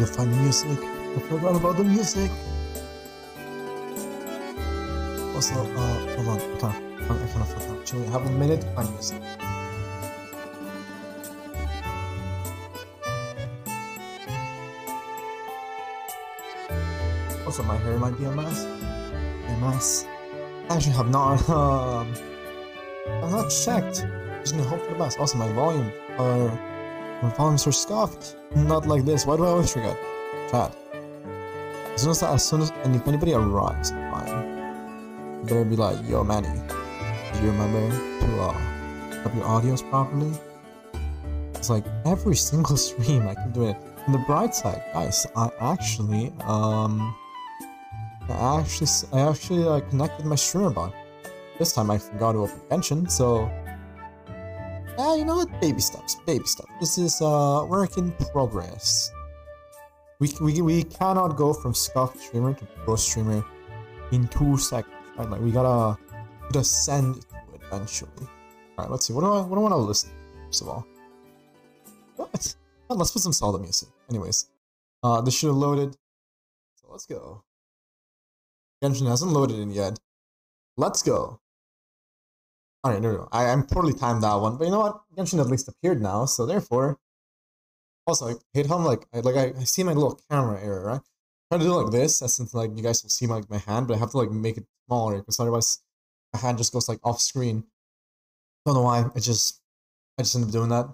to find the music. I forgot about the music. Also, uh, hold on. I of, I kind of forgot. Actually, I have a minute to find music. Also, my hair might be a mess. A mess. I actually have not, um, I've not checked. Just gonna hope for the best. Also, my volume, uh, my volumes are scuffed. Not like this. Why do I always forget? Chat. As soon as, as soon as, and if anybody arrives, fine. You better be like, yo, Manny, do you remember to, uh, up your audios properly? It's like every single stream I can do it. On the bright side, guys, I actually, um, I actually, I actually uh, connected my streamer bot. This time I forgot to open mention, so yeah, you know what? Baby steps, baby steps. This is uh work in progress. We we we cannot go from scuffed streamer to pro streamer in two seconds, right? Like we gotta we gotta send it eventually. All right, let's see. What do I what do I want to listen? First of all, what? Oh, let's put some solid music. Anyways, uh, this should have loaded. So let's go. Genshin hasn't loaded in yet. Let's go. Alright, no, no, I, I'm poorly timed that one, but you know what? Genshin at least appeared now, so therefore. Also, I hate how like I like I, I see my little camera error, right? I try to do it like this, as since like you guys will see my my hand, but I have to like make it smaller because otherwise my hand just goes like off screen. Don't know why. I just I just end up doing that.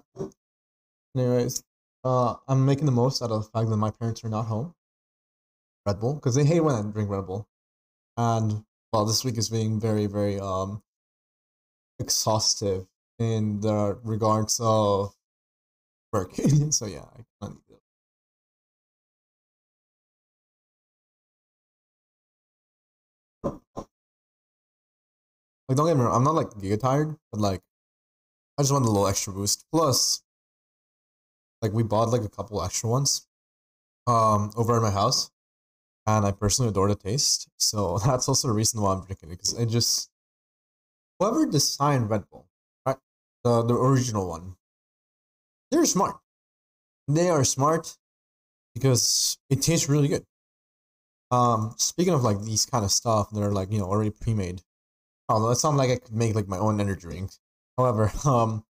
Anyways, uh, I'm making the most out of the fact that my parents are not home. Red Bull, because they hate when I drink Red Bull, and well, this week is being very very um exhaustive in the regards of work. so yeah, I need it. Like don't get me wrong, I'm not like giga tired, but like I just want a little extra boost. Plus, like we bought like a couple extra ones um over at my house, and I personally adore the taste. So that's also the reason why I'm drinking it because I just whoever designed Red Bull, right, the the original one, they're smart. They are smart because it tastes really good. Um, speaking of like these kind of stuff that are like you know already pre-made, although it's not like I could make like my own energy drink. However, um,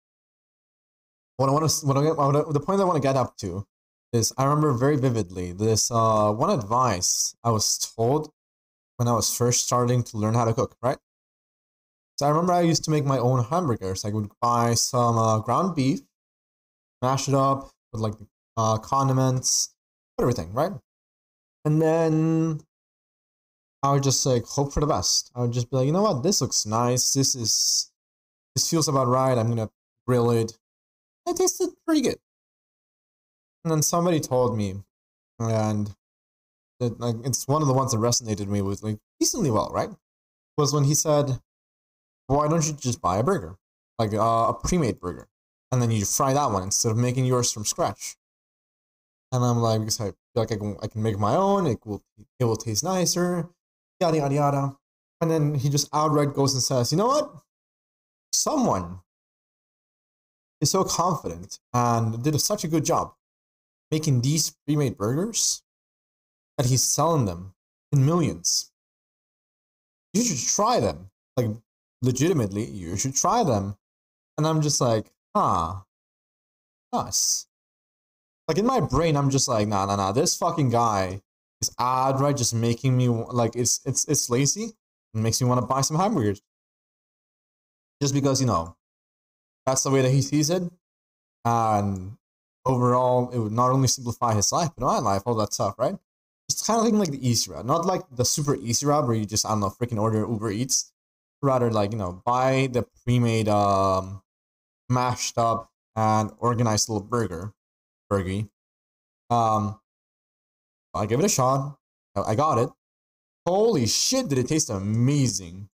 what I want to, what I, what I, the point I want to get up to is I remember very vividly this uh one advice I was told when I was first starting to learn how to cook, right? So I remember I used to make my own hamburgers. I would buy some uh, ground beef, mash it up with like uh, condiments, everything, right? And then I would just like hope for the best. I would just be like, you know what, this looks nice. This is this feels about right. I'm gonna grill it. It tasted pretty good. And then somebody told me, and it, like it's one of the ones that resonated me with like decently well, right? Was when he said, why don't you just buy a burger, like uh, a pre-made burger, and then you fry that one instead of making yours from scratch? And I'm like, because I feel like I can, I can make my own. It will, it will taste nicer, yada yada yada. And then he just outright goes and says, you know what? Someone is so confident and did such a good job making these pre-made burgers that he's selling them in millions. You should try them. Like legitimately, you should try them. And I'm just like, huh, us. Like in my brain, I'm just like, nah, nah, nah. This fucking guy is ad right, just making me like it's it's it's lazy. Makes me want to buy some hamburgers. Just because you know, that's the way that he sees it, and overall, it would not only simplify his life, but my life, all that stuff, right? It's kind of like the easy route, not like the super easy route where you just I don't know, freaking order Uber Eats rather like you know buy the pre-made um mashed up and organized little burger burgie um i gave it a shot. I got it. Holy shit did it taste amazing.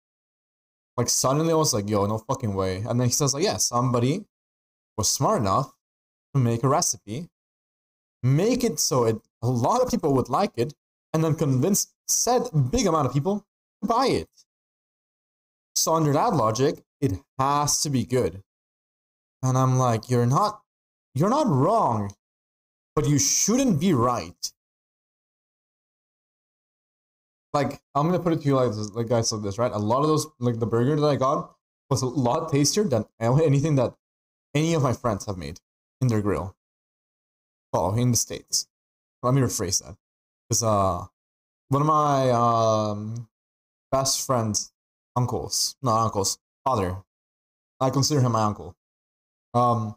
Like suddenly i was like yo no fucking way. And then he says like yeah somebody was smart enough to make a recipe make it so it a lot of people would like it and then convince said big amount of people to buy it under that logic, it has to be good. And I'm like, you're not you're not wrong, but you shouldn't be right. Like I'm gonna put it to you like like guys like this, right? A lot of those like the burger that I got was a lot tastier than anything that any of my friends have made in their grill. Oh, in the states. Let me rephrase that, because uh, one of my um best friends, uncles, not uncles, father, I consider him my uncle. Um,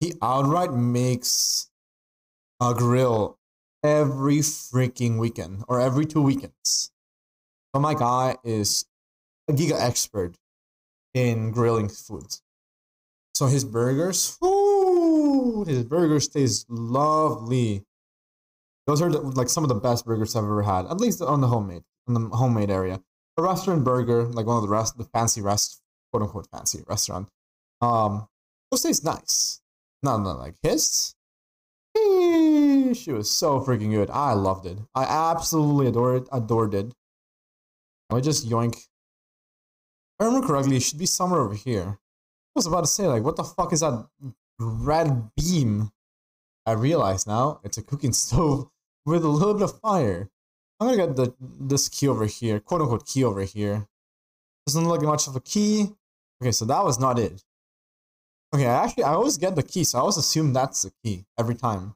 he outright makes a grill every freaking weekend or every two weekends. So my guy is a giga expert in grilling foods. So his burgers, ooh, his burgers taste lovely. Those are the, like some of the best burgers I've ever had, at least on the homemade, on the homemade area. A restaurant burger, like one of the rest, the fancy rest, quote unquote fancy restaurant. Um, those taste nice. Not, not like his. She was so freaking good. I loved it. I absolutely adored it. Adored it. I just yoink. If I remember correctly, it should be somewhere over here. I was about to say, like, what the fuck is that red beam? I realize now it's a cooking stove with a little bit of fire. I'm gonna get the this key over here, quote unquote key over here. Doesn't look much of a key. Okay, so that was not it. Okay, I actually I always get the key, so I always assume that's the key every time.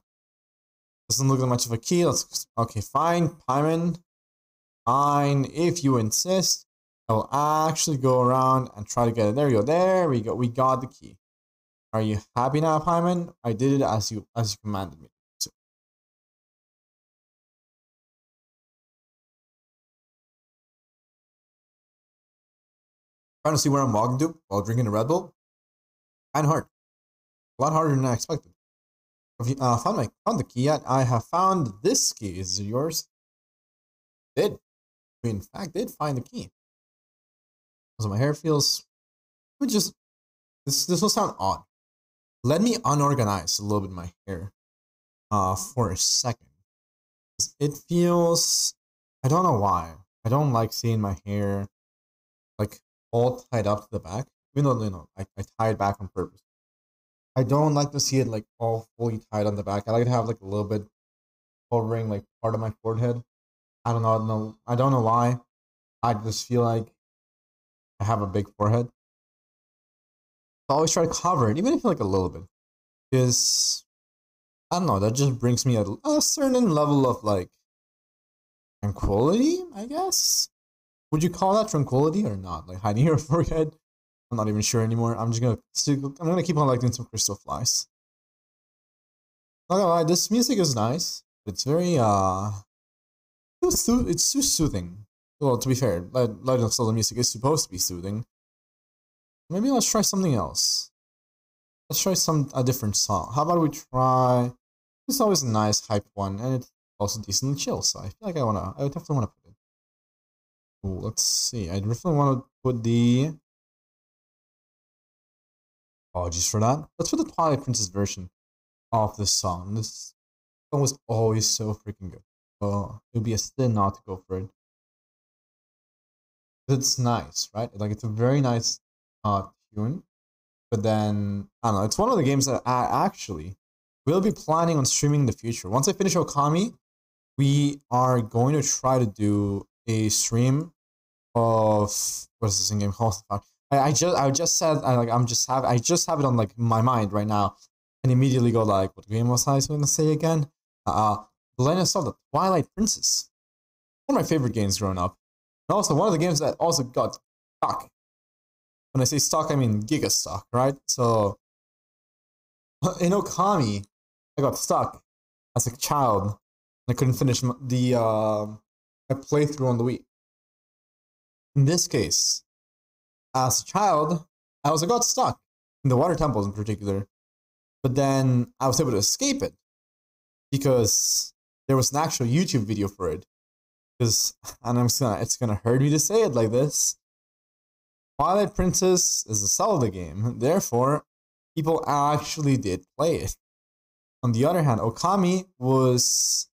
Doesn't look like much of a key. Let's okay, fine, Paimon. Fine, if you insist, I will actually go around and try to get it. There you go. There we go. We got the key. Are you happy now, Paimon? I did it as you as you commanded me. Trying to see where I'm walking to while drinking a Red Bull. Kind of hard. A lot harder than I expected. Have you uh, found my found the key yet? I have found this key. Is it yours? Did. We in fact did find the key. So my hair feels. We just this this will sound odd. Let me unorganize a little bit my hair, uh, for a second. It feels. I don't know why. I don't like seeing my hair, like all tied up to the back though you know I, I tie it back on purpose. I don't like to see it like all fully tied on the back. I like to have like a little bit covering like part of my forehead. I don't know, I don't know I don't know why. I just feel like I have a big forehead. I always try to cover it, even if like a little bit. Because I don't know, that just brings me a, a certain level of like tranquility, I guess. Would you call that tranquility or not? Like hiding your forehead I'm not even sure anymore. I'm just gonna I'm gonna keep on liking some Crystal Flies. Not gonna lie, this music is nice. It's very uh, it's too, it's too soothing. Well, to be fair, Legend of Zelda music is supposed to be soothing. Maybe let's try something else. Let's try some a different song. How about we try? It's always a nice hype one, and it's also decently chill. So I feel like I wanna, I would definitely wanna let's see. I definitely want to put the Apologies for that. Let's put the Twilight Princess version of this song. This song was always so freaking good. So it would be a sin not to go for it. It's nice, right? Like it's a very nice uh, tune. But then I don't know. It's one of the games that I actually will be planning on streaming in the future. Once I finish Okami, we are going to try to do a stream of what is this in game called? I, I just I just said I like I'm just have I just have it on like my mind right now, and immediately go like, what game was I going to say again? Uh, The of Zelda: Twilight Princess. One of my favorite games growing up, and also one of the games that also got stuck. When I say stuck, I mean giga stuck, right? So in Okami, I got stuck as a child. I couldn't finish the uh, my playthrough on the Wii. In this case, as a child, I was I got stuck in the water temples in particular. But then I was able to escape it because there was an actual YouTube video for it. Because and I'm gonna it's gonna hurt me to say it like this. Twilight Princess is a Zelda game, therefore, people actually did play it. On the other hand, Okami was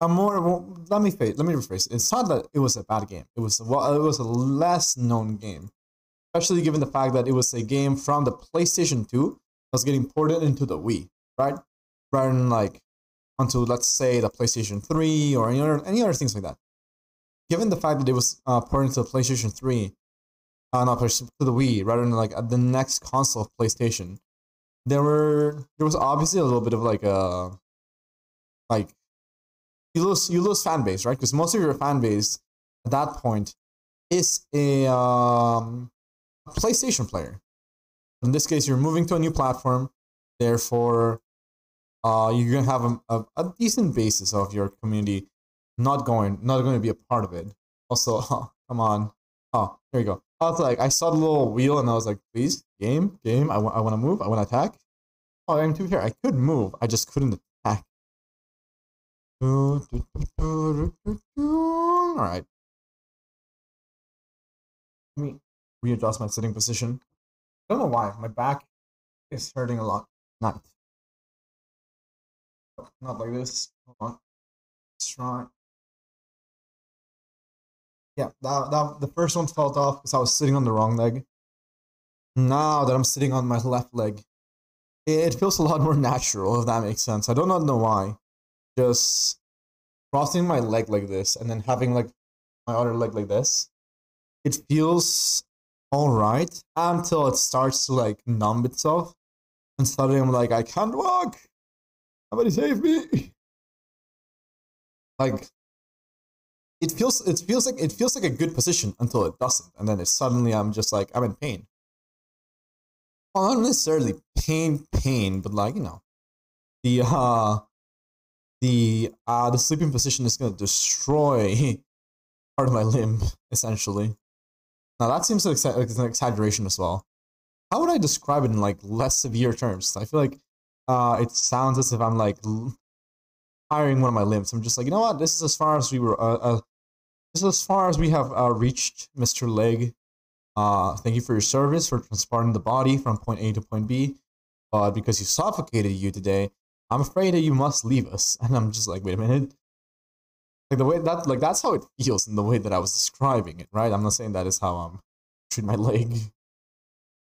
a more let me let me rephrase. It's not that it was a bad game. It was well, it was a less known game especially given the fact that it was a game from the PlayStation 2 that was getting ported into the Wii, right? Rather than like onto let's say the PlayStation 3 or any other any other things like that. Given the fact that it was uh, ported into the PlayStation 3, uh, not to the Wii, rather than like the next console of PlayStation, there were there was obviously a little bit of like a like you lose you lose fan base, right? Because most of your fan base at that point is a um, PlayStation player. In this case, you're moving to a new platform, therefore, uh, you're gonna have a, a, a decent basis of your community not going not going to be a part of it. Also, come on, oh, there you go. I was like, I saw the little wheel and I was like, please, game, game, I, I want to move, I want to attack. Oh, and to be fair, I could move, I just couldn't attack. Alright. Let me readjust my sitting position. I don't know why, my back is hurting a lot. Not, not like this. Hold on. Let's try. Yeah, that, that the first one felt off because I was sitting on the wrong leg. Now that I'm sitting on my left leg, it feels a lot more natural, if that makes sense. I do not know why. Just crossing my leg like this and then having like my other leg like this, it feels alright until it starts to like numb itself. And suddenly I'm like, I can't walk. Somebody save me. Like it feels it feels like it feels like a good position until it doesn't, and then it suddenly I'm just like I'm in pain. Well, not necessarily pain, pain, but like you know, the uh, the uh, the sleeping position is gonna destroy part of my limb essentially. Now that seems like an exaggeration as well. How would I describe it in like less severe terms? I feel like uh, it sounds as if I'm like hiring one of my limbs. I'm just like, you know what? This is as far as we were. Uh, uh, this is as far as we have uh, reached, Mister Leg. Uh, thank you for your service for transporting the body from point A to point B. But because you suffocated you today, I'm afraid that you must leave us. And I'm just like, wait a minute. Like the way that, like that's how it feels in the way that I was describing it, right? I'm not saying that is how I'm treat my leg.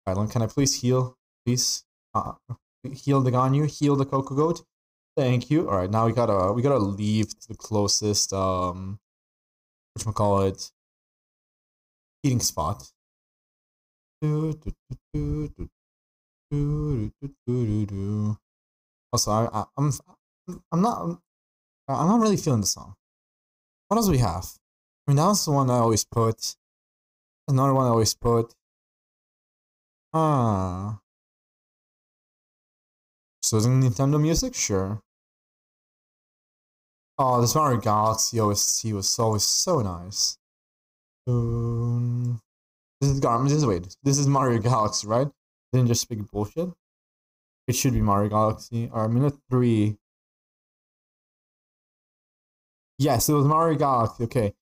Alright, can I please heal, please? Uh, heal the Ganyu, heal the Coco Goat. Thank you. All right, now we gotta we gotta leave to the closest um, call it, eating spot. Also, I, I, I'm I'm not I'm not really feeling the song. What else do we have? I mean, that was the one I always put. Another one I always put. Ah. So is Nintendo music? Sure. Oh, this Mario Galaxy OST was always so nice. Um, this is Garmin. This is wait. This is Mario Galaxy, right? Didn't just speak bullshit. It should be Mario Galaxy. Or minute three. Yes, it was Mario Galaxy. Okay.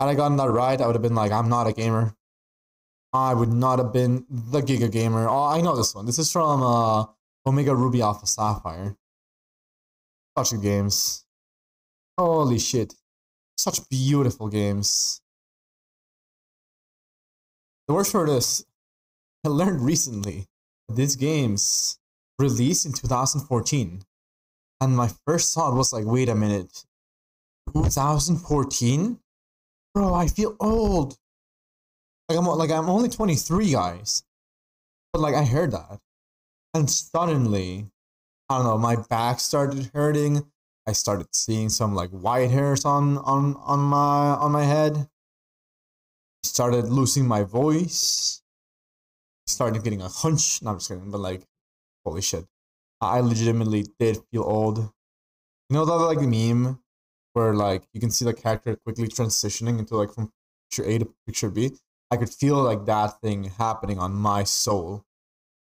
Had I gotten that right, I would have been like, I'm not a gamer. I would not have been the Giga Gamer. Oh, I know this one. This is from uh, Omega Ruby Alpha Sapphire. Such good games. Holy shit. Such beautiful games. The worst part is, I learned recently these games released in 2014. And my first thought was like, wait a minute. 2014? Bro, I feel old. Like I'm like I'm only 23, guys. But like I heard that. And suddenly I don't know, my back started hurting. I started seeing some like white hairs on on on my on my head. Started losing my voice. Started getting a hunch. Not just kidding, but like, holy shit, I legitimately did feel old. You know that like meme where like you can see the character quickly transitioning into like from picture A to picture B. I could feel like that thing happening on my soul.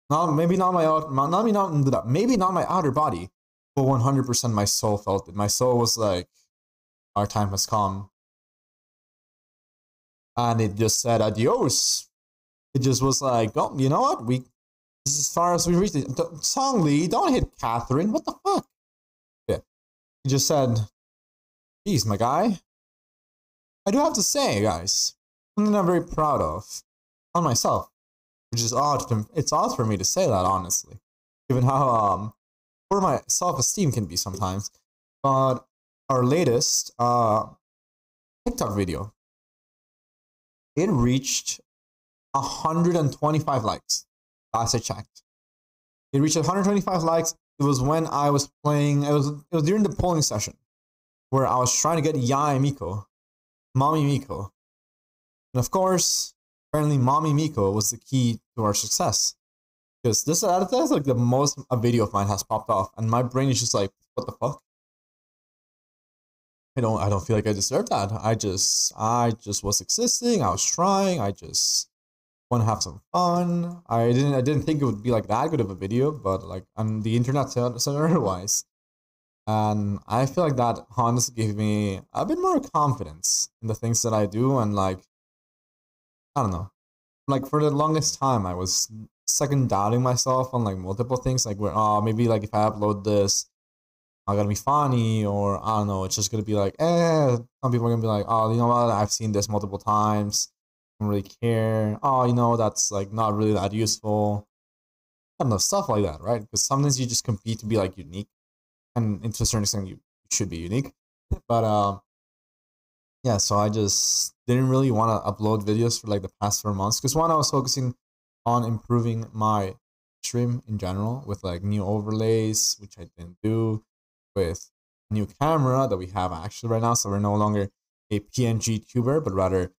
Not maybe not my not me not maybe not my outer body, but one hundred percent my soul felt it. My soul was like, our time has come, and it just said adios. It just was like, oh, you know what? We this is as far as we reached. It. Song Lee, don't hit Catherine. What the fuck? Yeah, he just said, "Geez, my guy." I do have to say, guys, something I'm very proud of on myself which is odd. To, it's odd for me to say that honestly, given how um poor my self-esteem can be sometimes. But our latest uh TikTok video, it reached 125 likes. Last I checked. It reached 125 likes. It was when I was playing. It was it was during the polling session, where I was trying to get Yae Miko, Mommy Miko, and of course, apparently, Mommy Miko was the key to our success. Because this that's like the most a video of mine has popped off, and my brain is just like, what the fuck? I don't I don't feel like I deserve that. I just I just was existing. I was trying. I just want to have some fun. I didn't I didn't think it would be like that good of a video, but like on the internet said, otherwise. And I feel like that honestly gave me a bit more confidence in the things that I do and like I don't know. Like for the longest time I was second doubting myself on like multiple things like where oh maybe like if I upload this I'm gonna be funny or I don't know, it's just gonna be like, eh, some people are gonna be like, oh, you know what, I've seen this multiple times, don't really care. Oh, you know, that's like not really that useful. I don't know, stuff like that, right? Because sometimes you just compete to be like unique. And to a certain extent you should be unique. But um yeah, so I just didn't really want to upload videos for like the past four months. Because one, I was focusing on improving my stream in general with like new overlays, which I didn't do with new camera that we have actually right now. So we're no longer a PNG tuber, but rather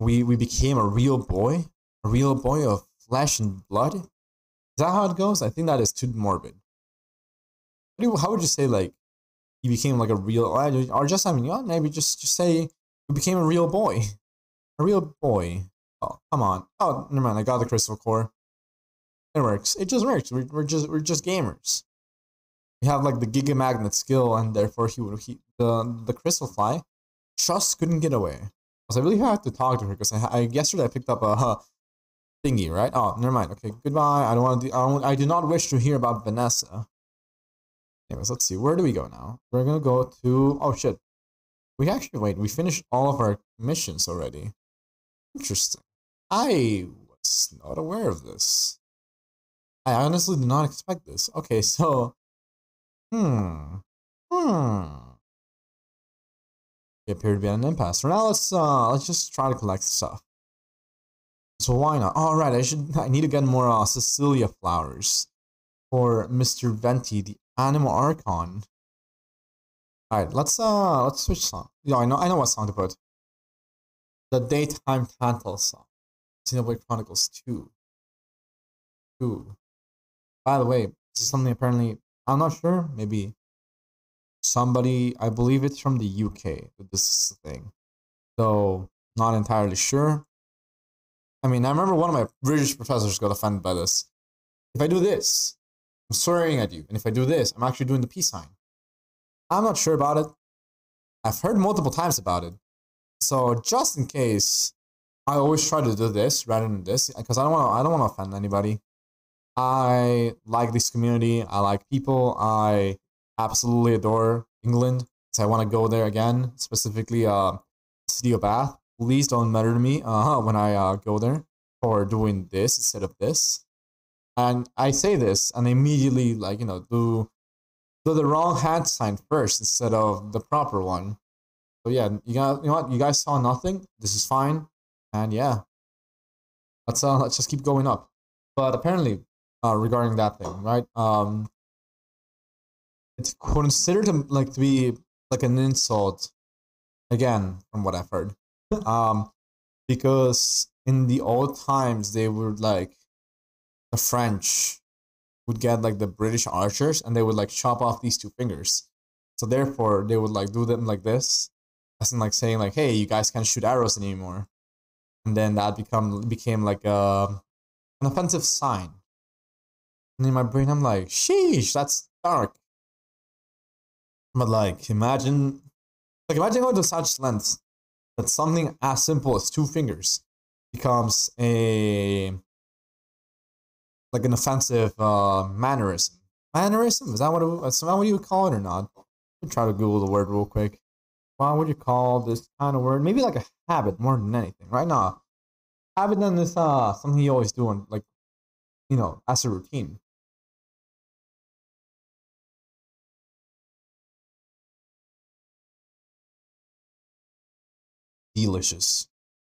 we we became a real boy, a real boy of flesh and blood. Is that how it goes? I think that is too morbid. How would you say like he became like a real, or just I mean, yeah, maybe just just say we became a real boy, a real boy. Oh, come on. Oh, never mind. I got the crystal core. It works. It just works. We're, we're just we're just gamers We have like the giga magnet skill, and therefore he would he the the crystal fly just couldn't get away. I really had to talk to her because I, I yesterday I picked up a uh, thingy, right? Oh, never mind. Okay, goodbye. I don't want to. I, don't, I do not wish to hear about Vanessa. Anyways, let's see. Where do we go now? We're gonna go to. Oh shit. We actually wait. We finished all of our missions already. Interesting. I was not aware of this. I honestly did not expect this. Okay, so Hmm. Hmm. We appear to be at an impasse. For now, let's uh, let's just try to collect stuff. So why not? All right, I should. I need to get more uh, Cecilia flowers for Mr. Venti, the Anemo Archon. All right, let's uh, let's switch song. Yeah, I know, I know what song to put. The Daytime Tantal song. Xenoblade Chronicles 2. 2. By the way, this is something apparently I'm not sure. Maybe somebody, I believe it's from the UK this thing. So, not entirely sure. I mean, I remember one of my British professors got offended by this. If I do this, I'm swearing at you. And if I do this, I'm actually doing the peace sign. I'm not sure about it. I've heard multiple times about it. So just in case, I always try to do this rather than this because I don't want to. I don't want to offend anybody. I like this community. I like people. I absolutely adore England. So I want to go there again, specifically uh, City of Bath. Please don't murder me uh, when I uh, go there for doing this instead of this. And I say this and immediately like, you know, do do the wrong hand sign first instead of the proper one. So yeah, you got you know what? You guys saw nothing. This is fine. And yeah. Let's uh let's just keep going up. But apparently uh, regarding that thing, right? Um, it's considered to, like to be like an insult, again, from what I've heard, um, because in the old times they would like the French would get like the British archers and they would like chop off these two fingers. So therefore they would like do them like this, as in like saying like, hey, you guys can't shoot arrows anymore. And then that become became like a uh, an offensive sign and in my brain, I'm like, sheesh, that's dark. But like, imagine, like, imagine going to such lengths that something as simple as two fingers becomes a like an offensive uh, mannerism. Mannerism is that what it, is that what you would call it or not? Let me try to Google the word real quick. What would you call this kind of word? Maybe like a habit more than anything. Right now, habit then this uh something you always do, and like you know as a routine. Delicious.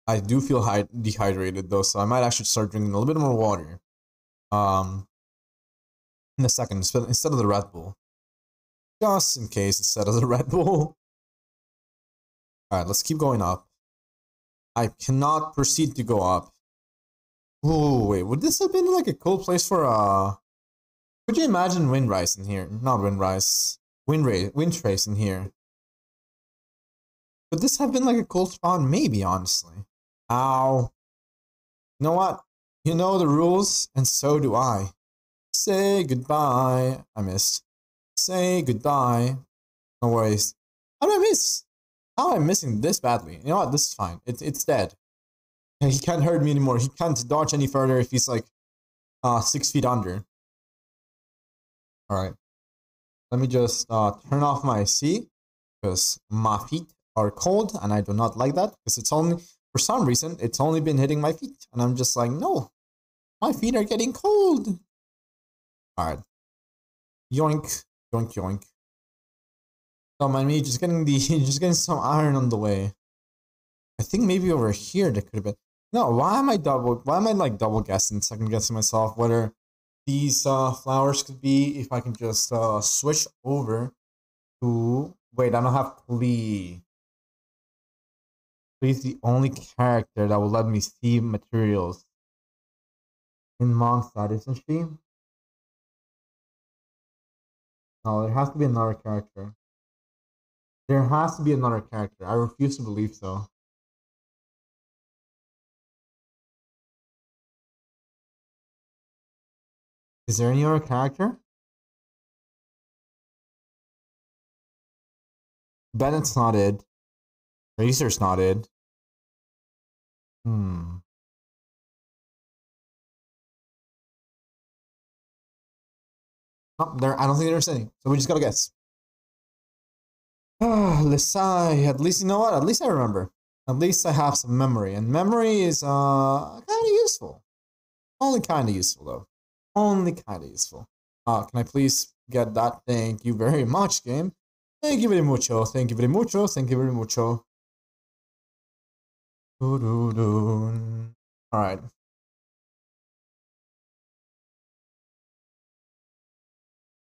I do feel high, dehydrated though, so I might actually start drinking a little bit more water. Um, in a second, instead of the Red Bull, just in case instead of the Red Bull. All right, let's keep going up. I cannot proceed to go up. Oh wait, would this have been like a cool place for uh? Could you imagine Windrise in here? Not Windrise, Windray, Windtrace in here. Would this have been like a cool spawn? Maybe, honestly. Ow. You know what? You know the rules, and so do I. Say goodbye. I missed. Say goodbye. No worries. How did I miss? How am I missing this badly? You know what? This is fine. It, it's dead. He can't hurt me anymore. He can't dodge any further if he's like uh, six feet under. Alright. Let me just uh, turn off my C because my feet are cold and I do not like that because it's only for some reason, it's only been hitting my feet. And I'm just like, no, my feet are getting cold. All right. Yoink, yoink, yoink. Don't mind me, just getting the, just getting some iron on the way. I think maybe over here there could have been. No, why am I double, why am I like double guessing, second guessing myself whether these uh, flowers could be if I can just uh, switch over to, wait, I don't have plea. He's the only character that will let me see materials in Mondstadt, isn't she? No, there has to be another character. There has to be another character. I refuse to believe so. Is there any other character? Bennett's not it. Razor's not it. Hmm. Oh, there. I don't think there's any. So we just gotta guess. Ah, Lesai. At least you know what? At least I remember. At least I have some memory, and memory is uh kind of useful. Only kind of useful though. Only kind of useful. Uh, can I please get that? Thank you very much, game. Thank you very mucho. Thank you very mucho. Thank you very mucho. All right.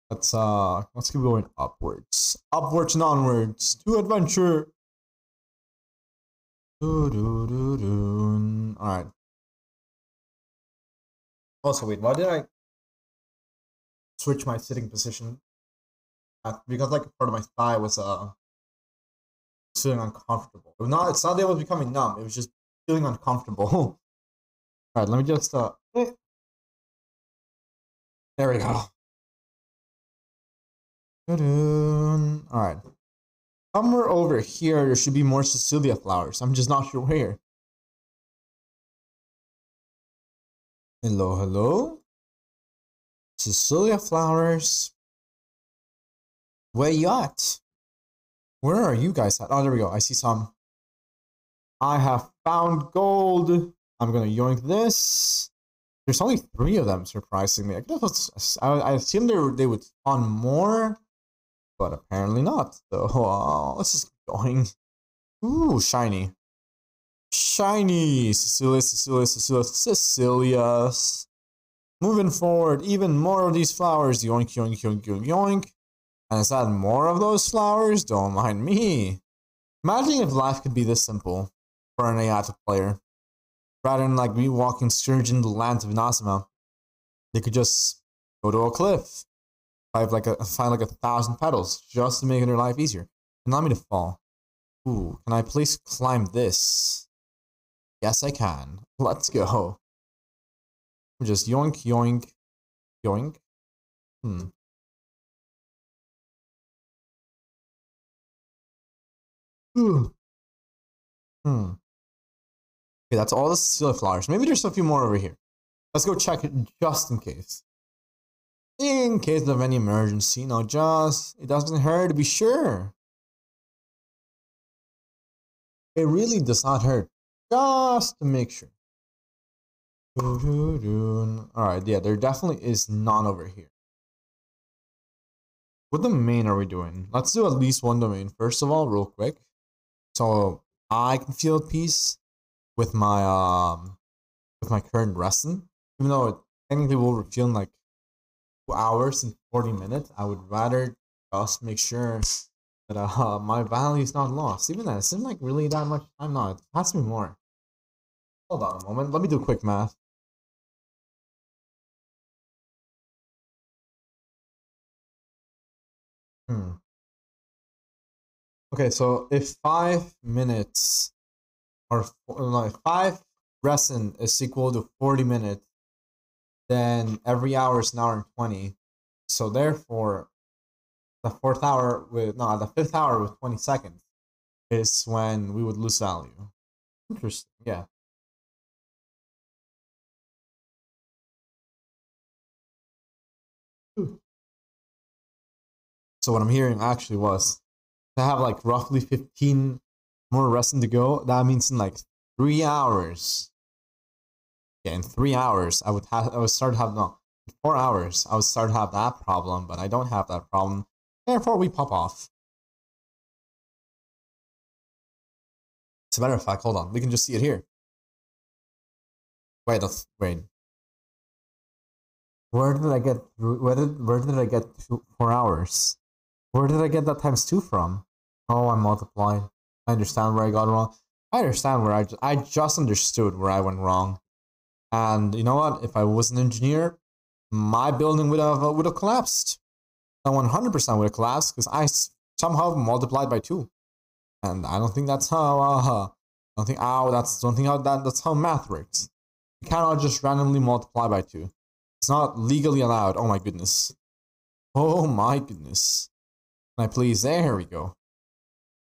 Let's uh let's keep going upwards. Upwards and onwards to adventure. Alright. Also wait, why did I switch my sitting position? Because like part of my thigh was uh feeling uncomfortable. It not, it's not that it was becoming numb. It was just feeling uncomfortable. All right, let me just, uh, there we go. All right. Somewhere over here, there should be more Cecilia flowers. I'm just not sure where. Hello, hello. Cecilia flowers. Where you at? Where are you guys at? Oh, there we go. I see some. I have found gold. I'm gonna yoink this. There's only three of them, surprisingly. I have, I, I assumed they, they would spawn more, but apparently not. So uh, let's just keep going. Ooh, shiny. Shiny! Cecilia, Cecilia, Cecilia, Cecilia's. Moving forward, even more of these flowers. Yoink, yoink, yoink, yoink, yoink. And is that more of those flowers? Don't mind me. Imagine if life could be this simple for an Ayaka player. Rather than like me walking surge in the land of Inazuma, they could just go to a cliff, find like a find like a thousand petals just to make their life easier. Allow me to fall. Ooh, can I please climb this? Yes, I can. Let's go. Just yoink, yoink, yoink. Hmm. Hmm. Hmm. Okay, that's all the Cecilia flowers. Maybe there's a few more over here. Let's go check it just in case. In case of any emergency, no, just, it doesn't hurt to be sure. It really does not hurt, just to make sure. Alright, yeah, there definitely is none over here. What domain are we doing? Let's do at least one domain. First of all, real quick. So I can feel at peace with my um with my current resting, even though it technically will feel like two hours and forty minutes. I would rather just make sure that uh my value is not lost. Even that, it seems like really that much time now. It has to be more. Hold on a moment. Let me do quick math. Hmm. Okay, so if five minutes or no, if five resin is equal to 40 minutes, then every hour is an hour and 20. So therefore, the fourth hour with no, the fifth hour with 20 seconds is when we would lose value. Interesting, yeah. So what I'm hearing actually was to have like roughly 15 more resin to go. That means in like three hours. Yeah, in three hours, I would have I would start to have no four hours. I would start to have that problem, but I don't have that problem. Therefore, we pop off. As a matter of fact, hold on. We can just see it here. Wait, let's wait. Where did I get? Where did where did I get two, four hours? Where did I get that times two from? Oh, I'm multiplying. I understand where I got wrong. I understand where I just, I just understood where I went wrong. And you know what? If I was an engineer, my building would have uh, would have collapsed. I 100% would have collapsed because I somehow multiplied by two. And I don't think that's how. Uh, I don't think. Oh, that's don't think how that that's how math works. You cannot just randomly multiply by two. It's not legally allowed. Oh my goodness. Oh my goodness. Can I please? There we go.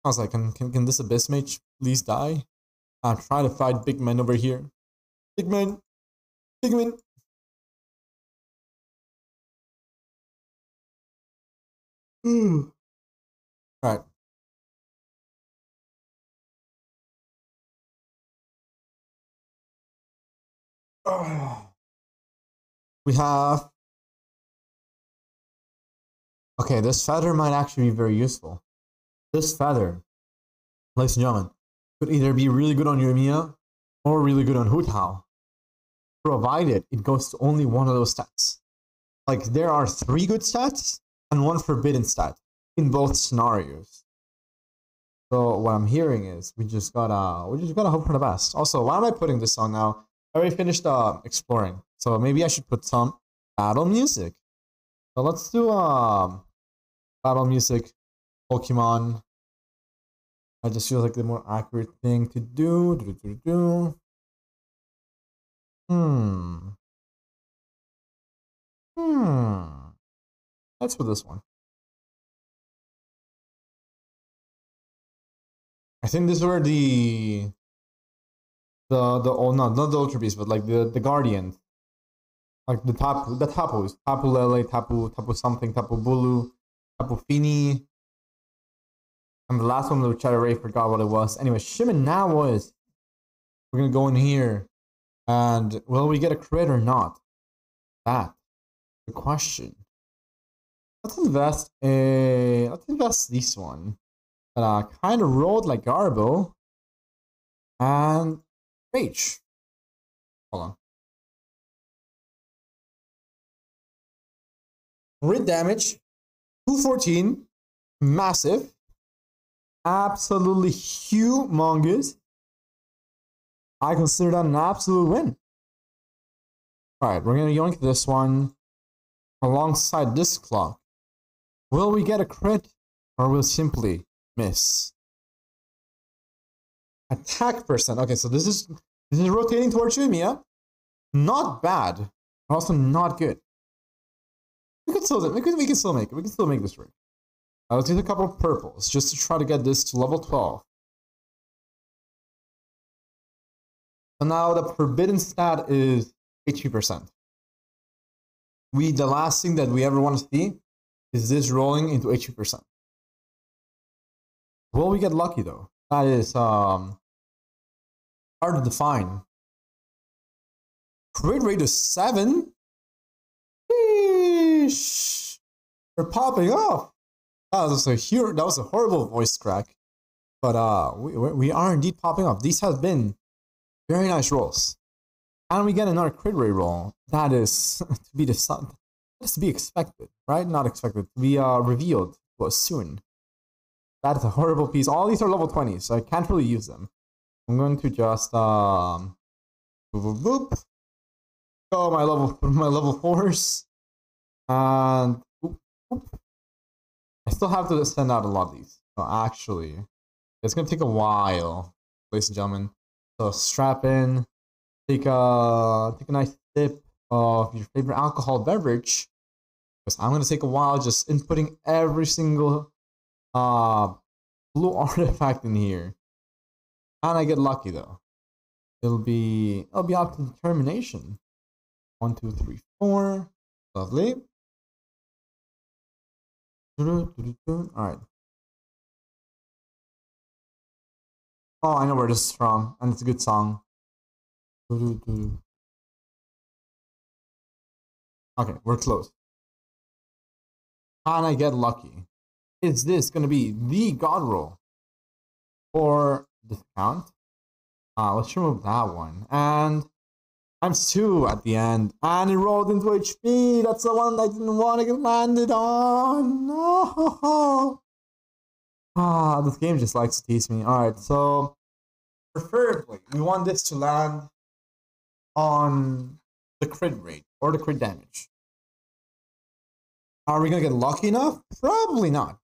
I was like, can, can, can this abyss mage please die? I'm trying to fight big men over here. Big men. Big men. Mm. Alright. We have... Okay, this feather might actually be very useful. This feather, ladies and gentlemen, could either be really good on Yoimiya or really good on Hu Tao, provided it goes to only one of those stats. Like there are three good stats and one forbidden stat in both scenarios. So what I'm hearing is we just gotta we just gotta hope for the best. Also, why am I putting this on now? I already finished uh, exploring, so maybe I should put some battle music. So let's do um battle music, Pokemon I just feel like the more accurate thing to do. do, do, do. Hmm. Hmm. That's for this one. I think these were the the the oh no not the ultra beast but like the the guardian like the top the tapus tapu lele tapu tapu something tapu bulu tapu fini and the last one, which I already forgot what it was. Anyway, Shimon now was. We're gonna go in here, and will we get a crit or not? That the question. Let's invest a. Let's invest this one. That uh, kind of rolled like Garbo. And Rage. Hold on. Crit damage, 214, massive absolutely humongous. I consider that an absolute win. Alright, we're gonna yoink this one alongside this clock. Will we get a crit or will simply miss? Attack percent. Okay, so this is this is rotating towards Yoimiya. Not bad, also not good. We can still we can, we can still make it. We can still make this work. I'll take a couple of purples just to try to get this to level 12. So now the forbidden stat is 80%. We, the last thing that we ever want to see is this rolling into 80%. Will we get lucky though? That is um, hard to define. Crit rate is 7? Sheesh. We're popping off. That was a hero, that was a horrible voice crack. But uh, we, we are indeed popping up. These have been very nice rolls. And we get another crit rate roll. That is to be decided. That's to be expected, right? Not expected. To be uh, revealed us soon. That is a horrible piece. All these are level 20, so I can't really use them. I'm going to just um boop boop boop. Go my level my level fours. And boop, boop. I still have to send out a lot of these. So actually, it's gonna take a while, ladies and gentlemen. So strap in, take a take a nice sip of your favorite alcohol beverage. Because I'm gonna take a while just inputting every single uh blue artifact in here. And I get lucky though. It'll be it'll be up to determination. One, two, three, four. Lovely. Alright. Oh, I know where this is from, and it's a good song. Okay, we're close. Can I get lucky? Is this gonna be the god roll? Or discount? Uh, let's remove that one. And times two at the end. And it rolled into HP. That's the one I didn't want to get landed on. No. Ah, this game just likes to tease me. Alright, so preferably we want this to land on the crit rate or the crit damage. Are we gonna get lucky enough? Probably not.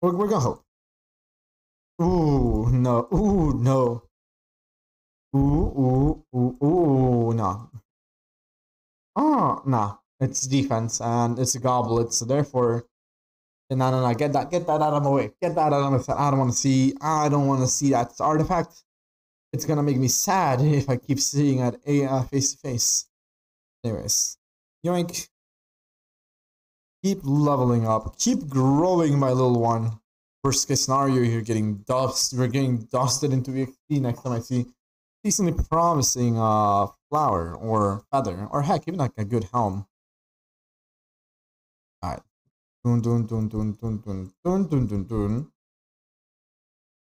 We're, we're gonna hope. Ooh, no. Ooh, no. Ooh, ooh, ooh, ooh, no. Oh, no. It's defense and it's a goblet, so therefore no, no, no, get that, get that out of my way. Get that out of my. I don't want to see, I don't want to see that artifact. It's gonna make me sad if I keep seeing it uh, face to face. Anyways, yoink. Keep leveling up. Keep growing, my little one. Worst case scenario, you're getting dust. You're getting dusted into XP next time I see decently promising uh flower or feather or heck even like a good helm. Alright. Dun dun dun dun dun dun dun dun dun dun.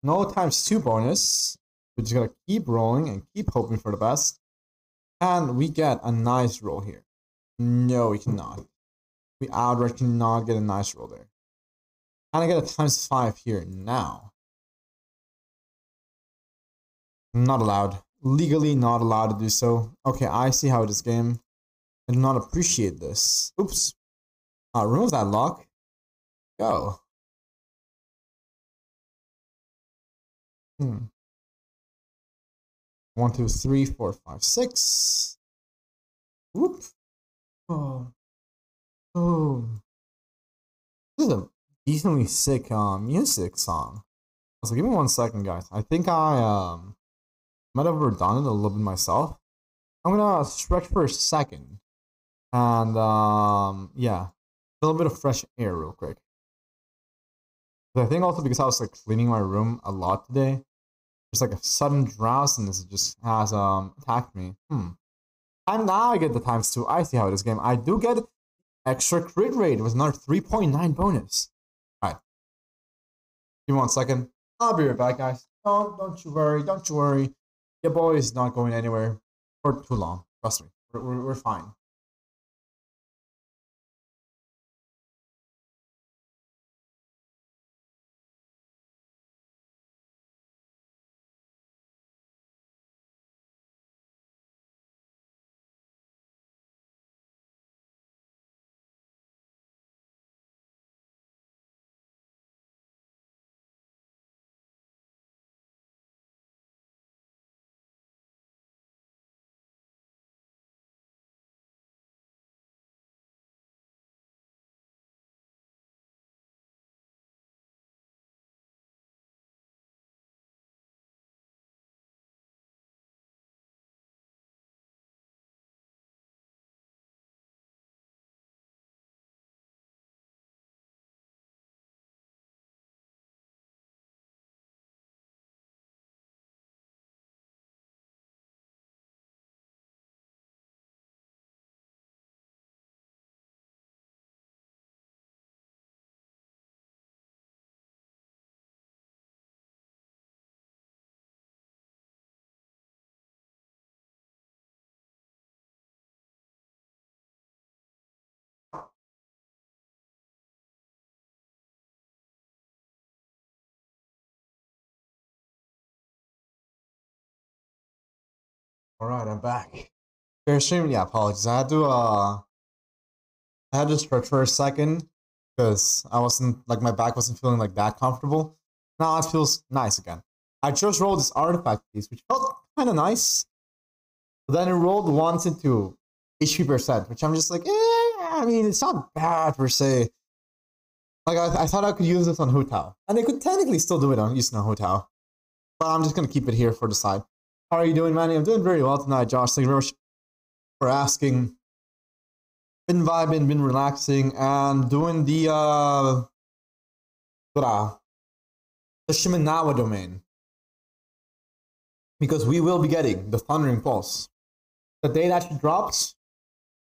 No times two bonus. We're just gonna keep rolling and keep hoping for the best. And we get a nice roll here. No, we cannot. We outright cannot get a nice roll there. And I get a times five here now. Not allowed. Legally not allowed to do so. Okay, I see how this game. I do not appreciate this. Oops. Uh, remove that lock. Go. Hmm. One, two, three, four, five, six. Whoop. Oh. Oh. This is a decently sick um, music song. So give me one second, guys. I think I um might have it a little bit myself. I'm gonna stretch for a second. And um yeah. A little bit of fresh air real quick. But I think also because I was like cleaning my room a lot today, there's like a sudden drowsiness that just has um attacked me. Hmm. And now I get the times two. I see how it is game. I do get extra crit rate. It was another 3.9 bonus. Alright. Give me one second. I'll be right back, guys. Don't don't you worry. Don't you worry. Your boy is not going anywhere for too long. Trust me. We're, we're, we're fine. Alright, I'm back. Fair stream, yeah, apologies. I had to uh I had to stretch for a second because I wasn't like my back wasn't feeling like that comfortable. Now it feels nice again. I just rolled this artifact piece, which felt kind of nice. But then it rolled once into HP percent, which I'm just like, eh, I mean, it's not bad per se. Like I, I thought I could use this on Hu Tao, and I could technically still do it on using on Hu Tao, but I'm just gonna keep it here for the side. How are you doing, Manny? I'm doing very well tonight, Josh. Thank you very much for asking. Been vibing, been relaxing, and doing the uh, the Shimenawa domain because we will be getting the Thundering Pulse. The day that she drops,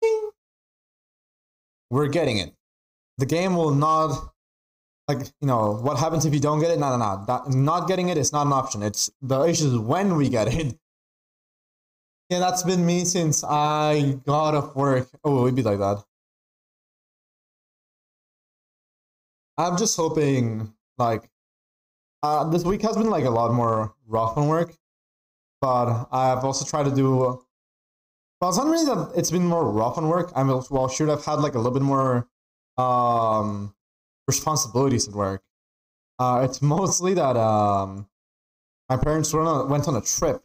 ding, we're getting it. The game will not, like, you know, what happens if you don't get it? No, no, no. That, not getting it is not an option. It's the issue is when we get it. Yeah, that's been me since I got off work. Oh, it would be like that. I'm just hoping, like, uh, this week has been like a lot more rough on work but I've also tried to do. Well, it's not really that it's been more rough on work. I'm well, should have had like a little bit more um, responsibilities at work. Uh, it's mostly that um, my parents went on, went on a trip.